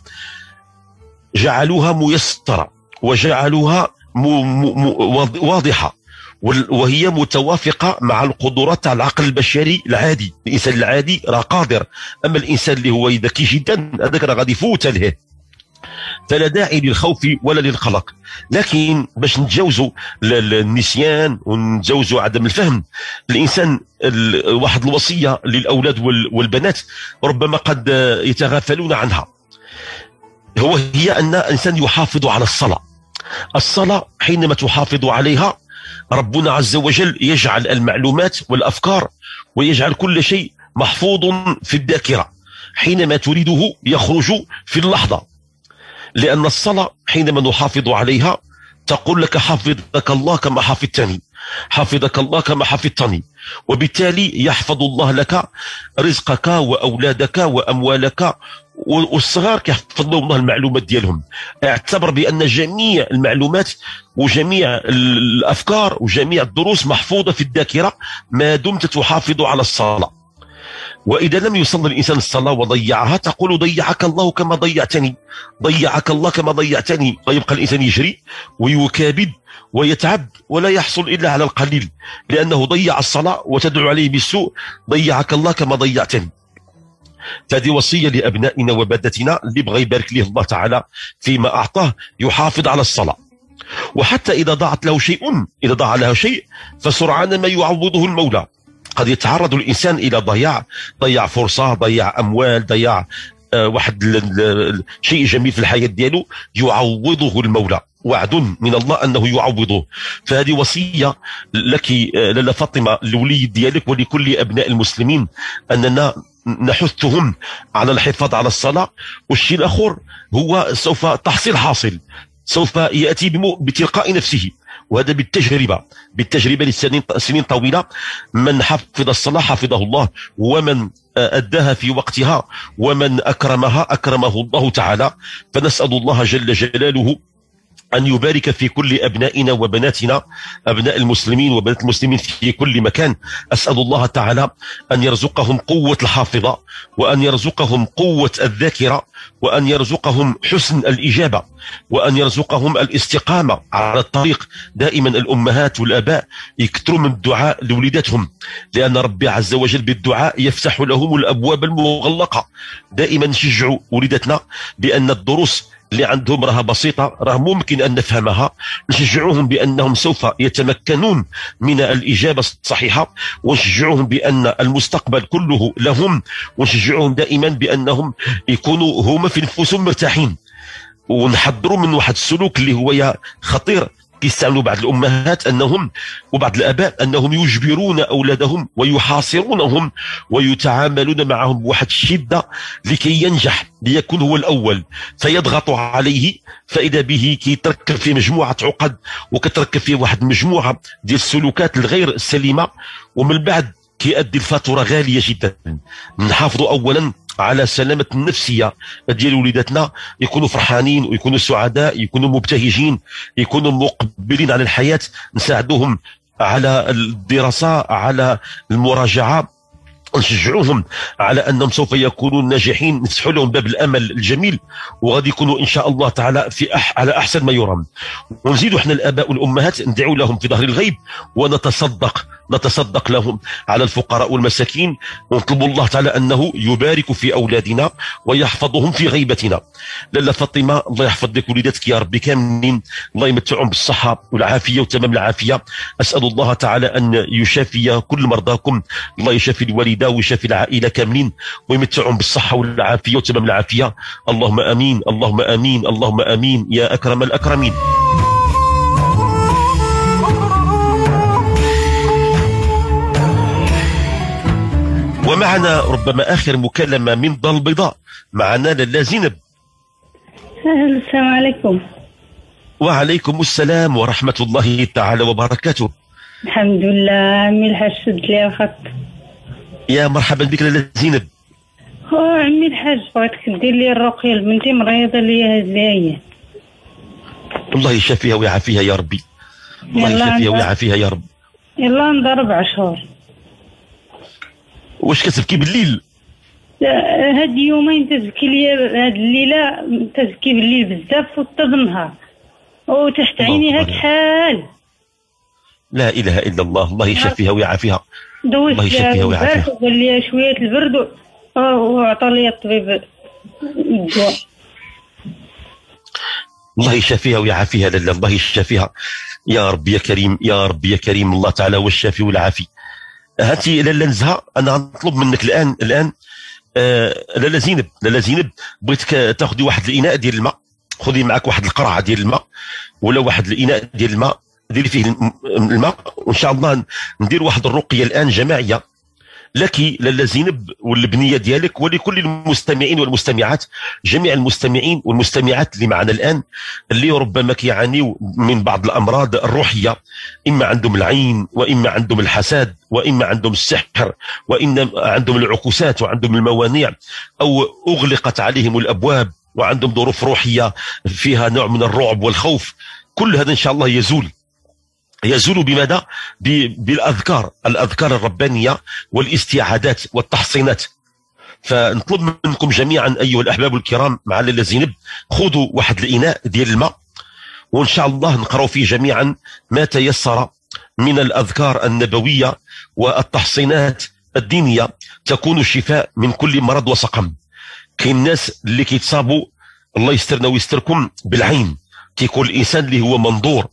جعلوها ميسرة وجعلوها واضحة. وهي متوافقة مع القدرات تاع العقل البشري العادي. الإنسان العادي راه قادر. أما الإنسان اللي هو ذكي جدا هذاك راه غادي يفوت له فلا داعي للخوف ولا للقلق. لكن باش نتجاوزوا النسيان ونتجاوزوا عدم الفهم الإنسان ال- واحد الوصية للأولاد وال- والبنات ربما قد يتغافلون عنها. هو هي أن الانسان يحافظ على الصلاة. الصلاة حينما تحافظ عليها ربنا عز وجل يجعل المعلومات والأفكار ويجعل كل شيء محفوظ في الذاكرة. حينما تريده يخرج في اللحظة. لأن الصلاة حينما نحافظ عليها تقول لك حفظك الله كما حفظتني. حفظك الله كما حفظتني. وبالتالي يحفظ الله لك رزقك وأولادك وأموالك والصغار كيحفظ لهم الله المعلومات ديالهم. اعتبر بأن جميع المعلومات وجميع الأفكار وجميع الدروس محفوظة في الذاكرة ما دمت تحافظ على الصلاة. وإذا لم يصلي الإنسان الصلاة وضيعها تقول ضيعك الله كما ضيعتني ضيعك الله كما ضيعتني. ويبقى الإنسان يجري ويكابد ويتعب ولا يحصل إلا على القليل لأنه ضيع الصلاة وتدعو عليه بالسوء ضيعك الله كما ضيعتني. فهذه وصية لأبنائنا وبناتنا اللي بغى يبارك ليه الله تعالى فيما أعطاه يحافظ على الصلاة. وحتى إذا ضاعت له شيء إذا ضاع له شيء فسرعان ما يعوضه المولى. قد يتعرض الإنسان إلى ضياع ضياع فرصة ضياع أموال ضياع آه، واحد شيء جميل في الحياة ديالو يعوضه المولى. وعد من الله أنه يعوضه. فهذه وصية لك لاله فاطمة لولي ديالك ولكل أبناء المسلمين أننا نحثهم على الحفاظ على الصلاة. والشيء الأخر هو سوف تحصيل حاصل. سوف يأتي بتلقاء نفسه. وهذا بالتجربة بالتجربة لسنين سنين طويلة. من حفظ الصلاة حفظه الله ومن آه، أداها في وقتها ومن أكرمها أكرمه الله تعالى. فنسأل الله جل جلاله أن يبارك في كل أبنائنا وبناتنا أبناء المسلمين وبنات المسلمين في كل مكان. أسأل الله تعالى أن يرزقهم قوة الحافظة وأن يرزقهم قوة الذاكرة وأن يرزقهم حسن الإجابة وأن يرزقهم الاستقامة على الطريق. دائما الأمهات والآباء يكثروا من الدعاء لولادتهم لأن ربي عز وجل بالدعاء يفتح لهم الأبواب المغلقة. دائما نشجعوا وليدتنا بأن الدروس اللي عندهم راها بسيطة راه ممكن أن نفهمها. نشجعوهم بأنهم سوف يتمكنون من الإجابة الصحيحة ونشجعوهم بأن المستقبل كله لهم ونشجعوهم دائما بأنهم يكونوا هما في نفوسهم مرتاحين. ونحضروا من واحد السلوك اللي هو خطير. كيستعملوا بعض الأمهات أنهم وبعض الآباء أنهم يجبرون أولادهم ويحاصرونهم ويتعاملون معهم بواحد الشدة لكي ينجح ليكون هو الأول. فيضغط عليه فإذا به كيتركب في مجموعة عقد وكتركب فيه واحد المجموعه ديال السلوكات الغير السليمه ومن بعد كيؤدي الفاتوره غالية جدا. نحافظوا اولا على السلامة النفسية. ديال وليداتنا يكونوا فرحانين ويكونوا سعداء يكونوا مبتهجين يكونوا مقبلين على الحياة. نساعدوهم على الدراسة على المراجعة. نشجعوهم على أنهم سوف يكونون ناجحين. نفتحوا لهم باب الأمل الجميل وغادي يكونوا إن شاء الله تعالى في أح على أحسن ما يرام. ونزيدوا إحنا الآباء والأمهات. ندعو لهم في ظهر الغيب ونتصدق نتصدق لهم على الفقراء والمساكين. ونطلب الله تعالى أنه يبارك في أولادنا ويحفظهم في غيبتنا. لاله فاطمة الله يحفظ لك وليداتك يا ربي كاملين. الله يمتعهم بالصحة والعافية وتمام العافية. أسأل الله تعالى أن يشافي كل مرضاكم. الله يشافي الوالدة ويشافي العائلة كاملين. ويمتعهم بالصحة والعافية وتمام العافية. اللهم آمين اللهم آمين اللهم آمين. يا أكرم الأكرمين. ومعنا ربما آخر مكالمة من ضل البيضاء معنا لاله زينب. السلام عليكم. وعليكم السلام ورحمة الله تعالى وبركاته. الحمد لله عمي الحاج شد لي الخط. يا مرحبا بك لاله زينب. هو عمي الحاج بغيتك دير لي الرقية لبنتي مريضة اللي هاد لي الله يشافيها ويعافيها يا ربي. الله يشافيها. ويعافيها يا رب. يلا نضرب شهور واش كتبكي بالليل؟ لا، هاد يومين تزكي لي هاد الليلة تزكي بالليل بزاف وحتى بالنهار وتحت الله عيني هاك. حال لا إله إلا الله الله يشافيها ويعافيها. الله دوزت يشفيها ويعافيها. وقال لي شوية البرد وعطى لي الطبيب الدواء. الله يشافيها ويعافيها لاله الله يشافيها يا رب يا كريم يا رب يا كريم الله تعالى هو الشافي والعافي. هاتي لاله نزهه أنا نطلب منك الان الآن آه لاله زينب. لاله زينب بغيتك تاخذي واحد الإناء ديال الماء. خذي معك واحد القرعة ديال الماء ولا واحد الإناء ديال الماء. ديري فيه الم- الماء وإن شاء الله ندير واحد الرقية الآن جماعية. لك لاله زينب والبنية ديالك ولكل المستمعين والمستمعات جميع المستمعين والمستمعات اللي معنا الآن اللي ربما كيعانيوا من بعض الأمراض الروحية إما عندهم العين وإما عندهم الحساد وإما عندهم السحر وإما عندهم العكوسات وعندهم الموانع أو أغلقت عليهم الأبواب وعندهم ظروف روحية فيها نوع من الرعب والخوف. كل هذا إن شاء الله يزول. يزول بماذا؟ بالأذكار، الأذكار الربانية والاستعادات والتحصينات. فنطلب منكم جميعا أيها الأحباب الكرام مع لاله زينب خذوا واحد الإناء ديال الماء وإن شاء الله نقراو فيه جميعا ما تيسر من الأذكار النبوية والتحصينات الدينية تكون الشفاء من كل مرض وسقم. كاين ناس اللي كيتصابوا الله يسترنا ويستركم بالعين كيكون الإنسان اللي هو منظور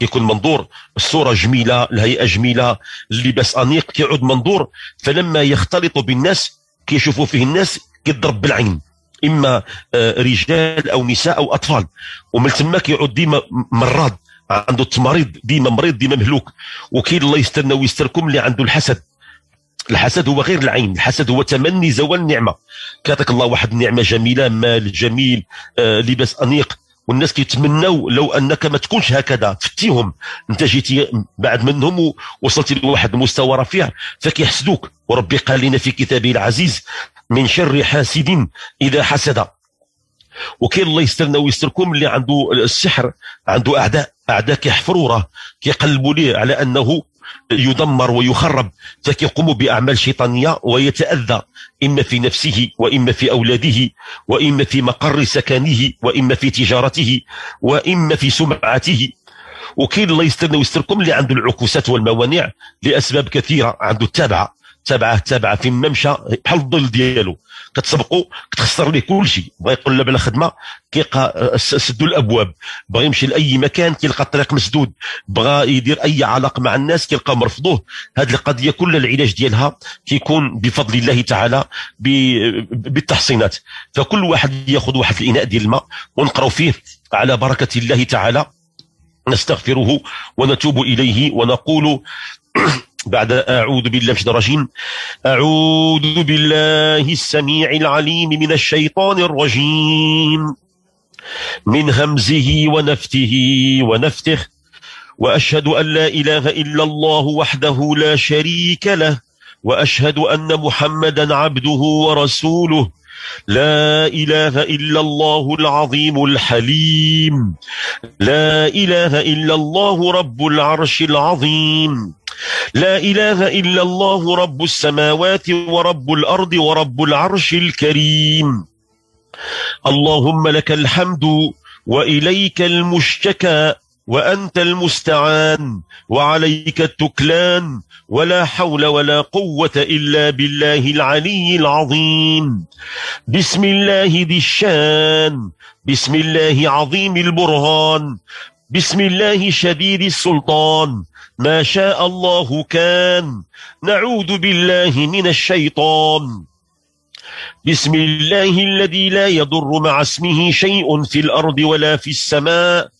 كيكون منظور الصورة جميلة الهيئة جميلة اللباس أنيق كيعود منظور. فلما يختلط بالناس كيشوفوا فيه الناس كيضرب بالعين. إما آه، رجال أو نساء أو أطفال. ومن ثم كيعود ديما مراد عنده التمريض ديما مريض ديما مهلوك. وكاين الله يسترنا ويستركم اللي عنده الحسد. الحسد هو غير العين الحسد هو تمني زوال النعمة. كاتك الله واحد النعمة جميلة مال جميل آه، لباس أنيق. والناس كيتمنوا لو أنك ما تكونش هكذا فتيهم. أنت جيتي بعد منهم ووصلتي لواحد المستوى رفيع فكيحسدوك. وربي قال لنا في كتابه العزيز من شر حاسد إذا حسد. وكاين الله يسترنا ويستركم اللي عنده السحر عنده أعداء أعداء كيحفروا راه كيقلبوا ليه؟ على أنه يدمر ويخرب. فكيقوم بأعمال شيطانيه ويتأذى. إما في نفسه وإما في أولاده وإما في مقر سكنه وإما في تجارته وإما في سمعته وكاين الله يسترنا ويستركم اللي عنده العكوسات والموانع لأسباب كثيرة. عنده التابعة. تابعه تابعه في ممشى بحال الظل ديالو. كتسبقوا كتخسر ليه كل شيء بغى يقلب على خدمة كيلقى سدوا الأبواب. بغى يمشي لأي مكان كيلقى الطريق مسدود. بغى يدير أي علاقة مع الناس كيلقى مرفضوه. هذه القضية كل العلاج ديالها كيكون بفضل الله تعالى بالتحصينات. فكل واحد ياخذ واحد الإناء ديال الماء ونقراو فيه على بركة الله تعالى. نستغفره ونتوب إليه ونقول بعد أعوذ بالله من الرجيم. أعوذ بالله السميع العليم من الشيطان الرجيم. من همزه ونفته ونفته وأشهد أن لا إله إلا الله وحده لا شريك له. وأشهد أن محمدا عبده ورسوله. لا إله إلا الله العظيم الحليم. لا إله إلا الله رب العرش العظيم. لا إله إلا الله رب السماوات ورب الأرض ورب العرش الكريم. اللهم لك الحمد وإليك المشتكى وأنت المستعان وعليك التكلان ولا حول ولا قوة إلا بالله العلي العظيم. بسم الله ذي الشان بسم الله عظيم البرهان بسم الله شديد السلطان. ما شاء الله كان نعوذ بالله من الشيطان. بسم الله الذي لا يضر مع اسمه شيء في الأرض ولا في السماء.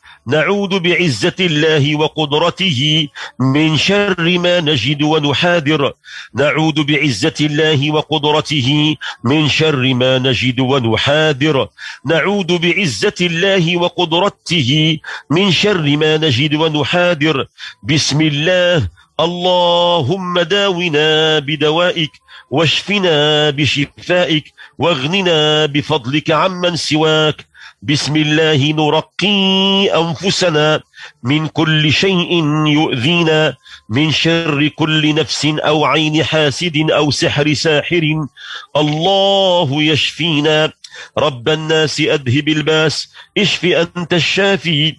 نعوذ بعزة الله وقدرته من شر ما نجد ونحاذر. نعوذ بعزة الله وقدرته من شر ما نجد ونحاذر. نعوذ بعزة الله وقدرته من شر ما نجد ونحاذر. بسم الله. اللهم داونا بدوائك واشفنا بشفائك واغننا بفضلك عمن سواك. بسم الله نرقي أنفسنا من كل شيء يؤذينا من شر كل نفس أو عين حاسد أو سحر ساحر. الله يشفينا. رب الناس أذهب الباس. اشف أنت الشافي.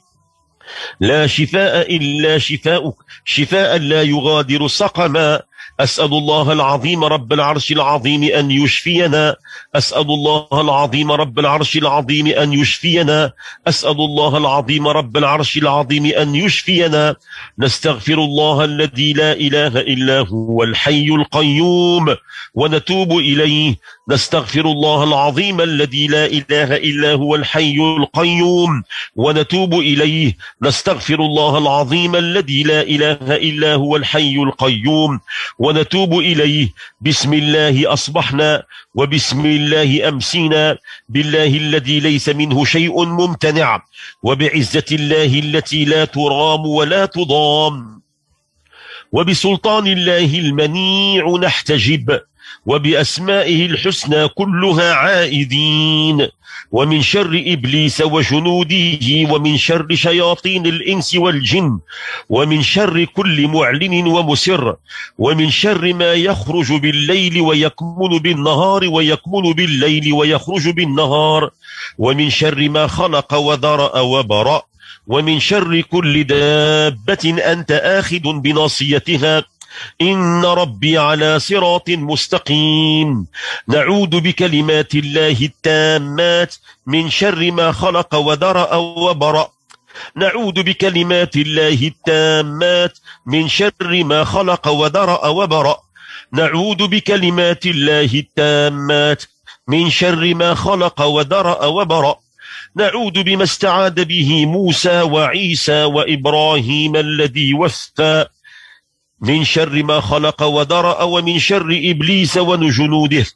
لا شفاء إلا شفاؤك. شفاء لا يغادر سقما. أسأل الله العظيم رب العرش العظيم أن يشفينا. أسأل الله العظيم رب العرش العظيم أن يشفينا. أسأل الله العظيم رب العرش العظيم أن يشفينا. نستغفر الله الذي لا إله إلا هو الحي القيوم ونتوب إليه. نستغفر الله العظيم الذي لا إله إلا هو الحي القيوم ونتوب إليه. نستغفر الله العظيم الذي لا إله إلا هو الحي القيوم ونتوب إليه. بسم الله أصبحنا وبسم الله أمسينا. بالله الذي ليس منه شيء ممتنع. وبعزة الله التي لا ترام ولا تضام. وبسلطان الله المنيع نحتجب. وبأسمائه الحسنى كلها عائدين ومن شر إبليس وجنوده ومن شر شياطين الإنس والجن ومن شر كل معلن ومسر ومن شر ما يخرج بالليل ويكمن بالنهار ويكمن بالليل ويخرج بالنهار ومن شر ما خلق وذرأ وبرأ ومن شر كل دابة أنت آخذ بناصيتها إن ربي على صراط مستقيم. نعوذ بكلمات الله التامات من شر ما خلق وذرأ وبرأ. نعوذ بكلمات الله التامات من شر ما خلق وذرأ وبرأ. نعوذ بكلمات الله التامات من شر ما خلق وذرأ وبرأ. نعوذ بما استعاذ به موسى وعيسى وإبراهيم الذي وفى. من شر ما خلق ودرأ ومن شر إبليس وجنوده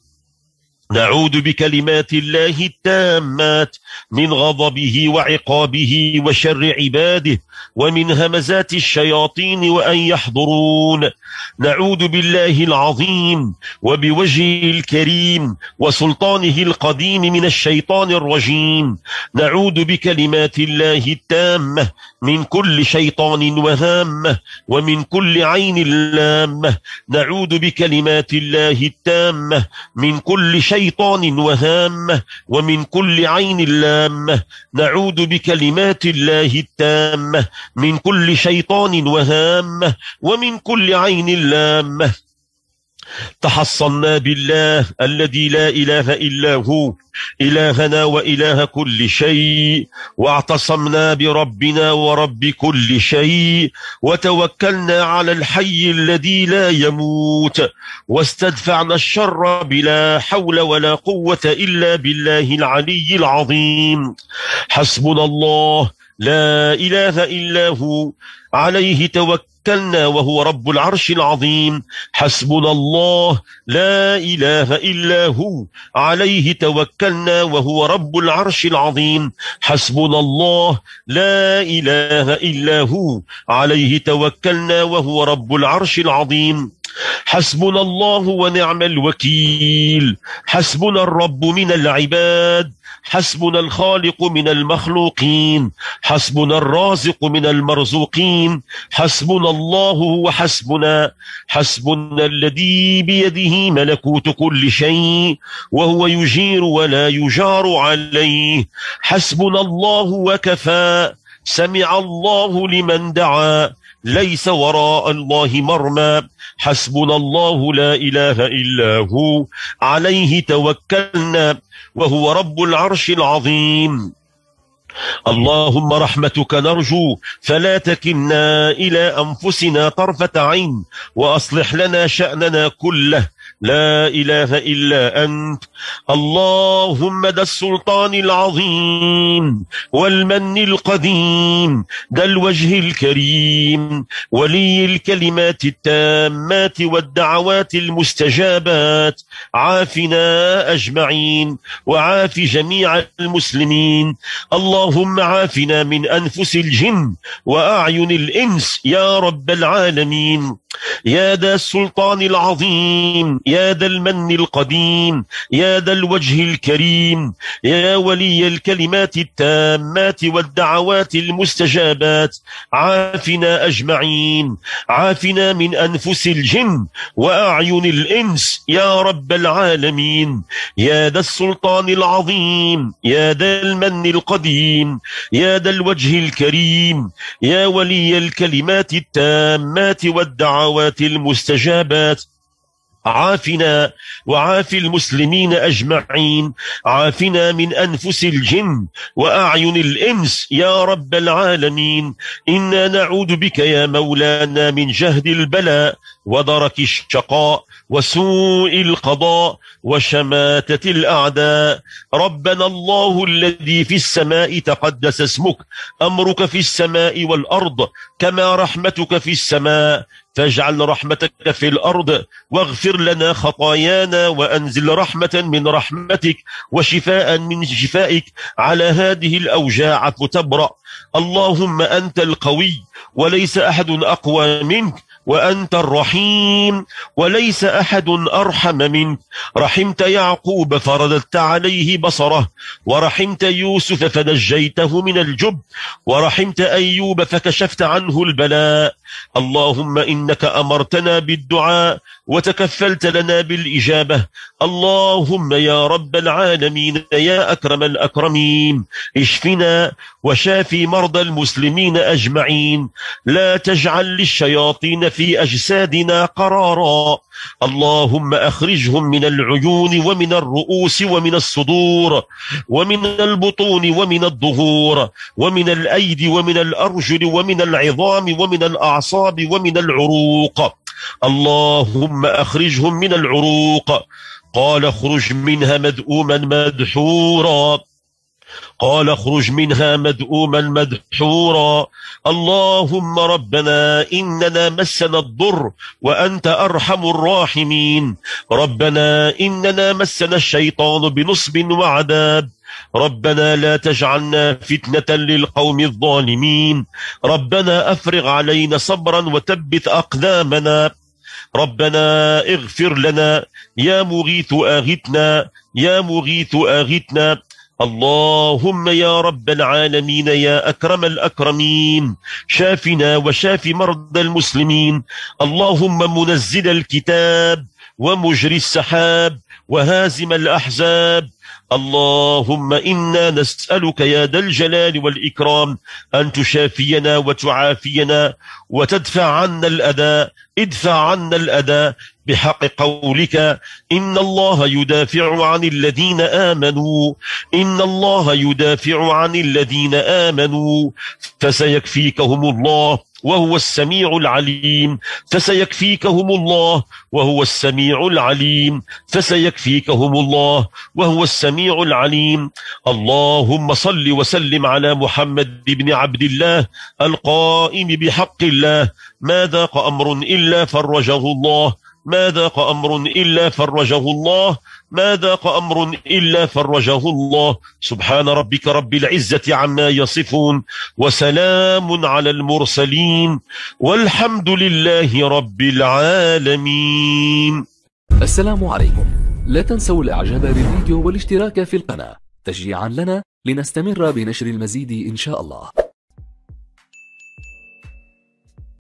نعوذ بكلمات الله التامات من غضبه وعقابه وشر عباده ومن همزات الشياطين وأن يحضرون. نعوذ بالله العظيم وبوجهه الكريم وسلطانه القديم من الشيطان الرجيم. نعوذ بكلمات الله التامة من كل شيطان وهامة ومن كل عين لامة. نعوذ بكلمات الله التامة من كل شيطان وهامة ومن كل عين لامة نعوذ بكلمات الله التامة. من كل شيطان وهامة ومن كل عين لامة تحصنا بالله الذي لا إله إلا هو إلهنا وإله كل شيء واعتصمنا بربنا ورب كل شيء وتوكلنا على الحي الذي لا يموت واستدفعنا الشر بلا حول ولا قوة إلا بالله العلي العظيم. حسبنا الله لا إله إلا هو عليه توكلنا وهو رب العرش العظيم. حسبنا الله لا إله إلا هو. عليه توكلنا وهو رب العرش العظيم. حسبنا الله لا إله إلا هو. عليه توكلنا وهو رب العرش العظيم. حسبنا الله ونعم الوكيل. حسبنا الرب من العباد. حسبنا الخالق من المخلوقين حسبنا الرازق من المرزوقين حسبنا الله هو حسبنا حسبنا الذي بيده ملكوت كل شيء وهو يجير ولا يجار عليه حسبنا الله وكفى سمع الله لمن دعا ليس وراء الله مرمى حسبنا الله لا إله إلا هو عليه توكلنا. وهو رب العرش العظيم. اللهم رحمتك نرجو فلا تكلنا إلى أنفسنا طرفة عين وأصلح لنا شأننا كله. لا إله إلا أنت. اللهم ذا السلطان العظيم والمن القديم ذا الوجه الكريم ولي الكلمات التامات والدعوات المستجابات. عافنا أجمعين وعاف جميع المسلمين. اللهم عافنا من أنفس الجن وأعين الإنس يا رب العالمين. يا ذا السلطان العظيم يا ذا المن القديم يا ذا الوجه الكريم يا ولي الكلمات التامات والدعوات المستجابات. عافنا أجمعين عافنا من أنفس الجن وأعين الإنس يا رب العالمين. يا ذا السلطان العظيم يا ذا المن القديم يا ذا الوجه الكريم يا ولي الكلمات التامات والدعوات المستجابات. عافنا وعاف المسلمين أجمعين. عافنا من أنفس الجن وأعين الإنس يا رب العالمين. إنا نعوذ بك يا مولانا من جهد البلاء ودرك الشقاء وسوء القضاء وشماتة الأعداء. ربنا الله الذي في السماء تقدس اسمك أمرك في السماء والأرض كما رحمتك في السماء. فاجعل رحمتك في الأرض واغفر لنا خطايانا وأنزل رحمة من رحمتك وشفاء من شفائك. على هذه الأوجاع فتبرأ اللهم أنت القوي وليس أحد أقوى منك. وأنت الرحيم وليس أحد أرحم منك. رحمت يعقوب فرددت عليه بصره ورحمت يوسف فنجيته من الجب ورحمت أيوب فكشفت عنه البلاء. اللهم إنك أمرتنا بالدعاء وتكفلت لنا بالإجابة. اللهم يا رب العالمين يا أكرم الأكرمين اشفنا وشافي مرضى المسلمين أجمعين. لا تجعل للشياطين في أجسادنا قرارا. اللهم أخرجهم من العيون ومن الرؤوس ومن الصدور ومن البطون ومن الظهور ومن الأيدي ومن الأرجل ومن العظام ومن الأعصاب ومن العروق. اللهم أخرجهم من العروق. قال اخرج منها مذءوما مدحورا. قال اخرج منها مدؤوما مدحورا. اللهم ربنا إننا مسنا الضر وأنت أرحم الراحمين. ربنا إننا مسنا الشيطان بنصب وعذاب. ربنا لا تجعلنا فتنة للقوم الظالمين. ربنا أفرغ علينا صبرا وثبت أقدامنا. ربنا اغفر لنا. يا مغيث آغثنا. يا مغيث آغثنا. اللهم يا رب العالمين يا أكرم الأكرمين. شافنا وشاف مرضى المسلمين. اللهم منزل الكتاب ومجري السحاب وهازم الأحزاب. اللهم إنا نسألك يا ذا الجلال والإكرام أن تشافينا وتعافينا وتدفع عنا الأذى ادفع عنا الأذى بحق قولك. إن الله يدافع عن الذين آمنوا إن الله يدافع عن الذين آمنوا فسيكفيكهم الله. وهو السميع العليم فسيكفيكهم الله. وهو السميع العليم فسيكفيكهم الله. وهو السميع العليم. اللهم صل وسلم على محمد بن عبد الله القائم بحق الله. ما ذاق أمر إلا فرجه الله. ما ذاق أمر إلا فرجه الله ما ذاق أمر إلا فرجه الله. سبحان ربك رب العزة عما يصفون وسلام على المرسلين والحمد لله رب العالمين. السلام عليكم. لا تنسوا الإعجاب بالفيديو والاشتراك في القناة. تشجيعا لنا لنستمر بنشر المزيد إن شاء الله.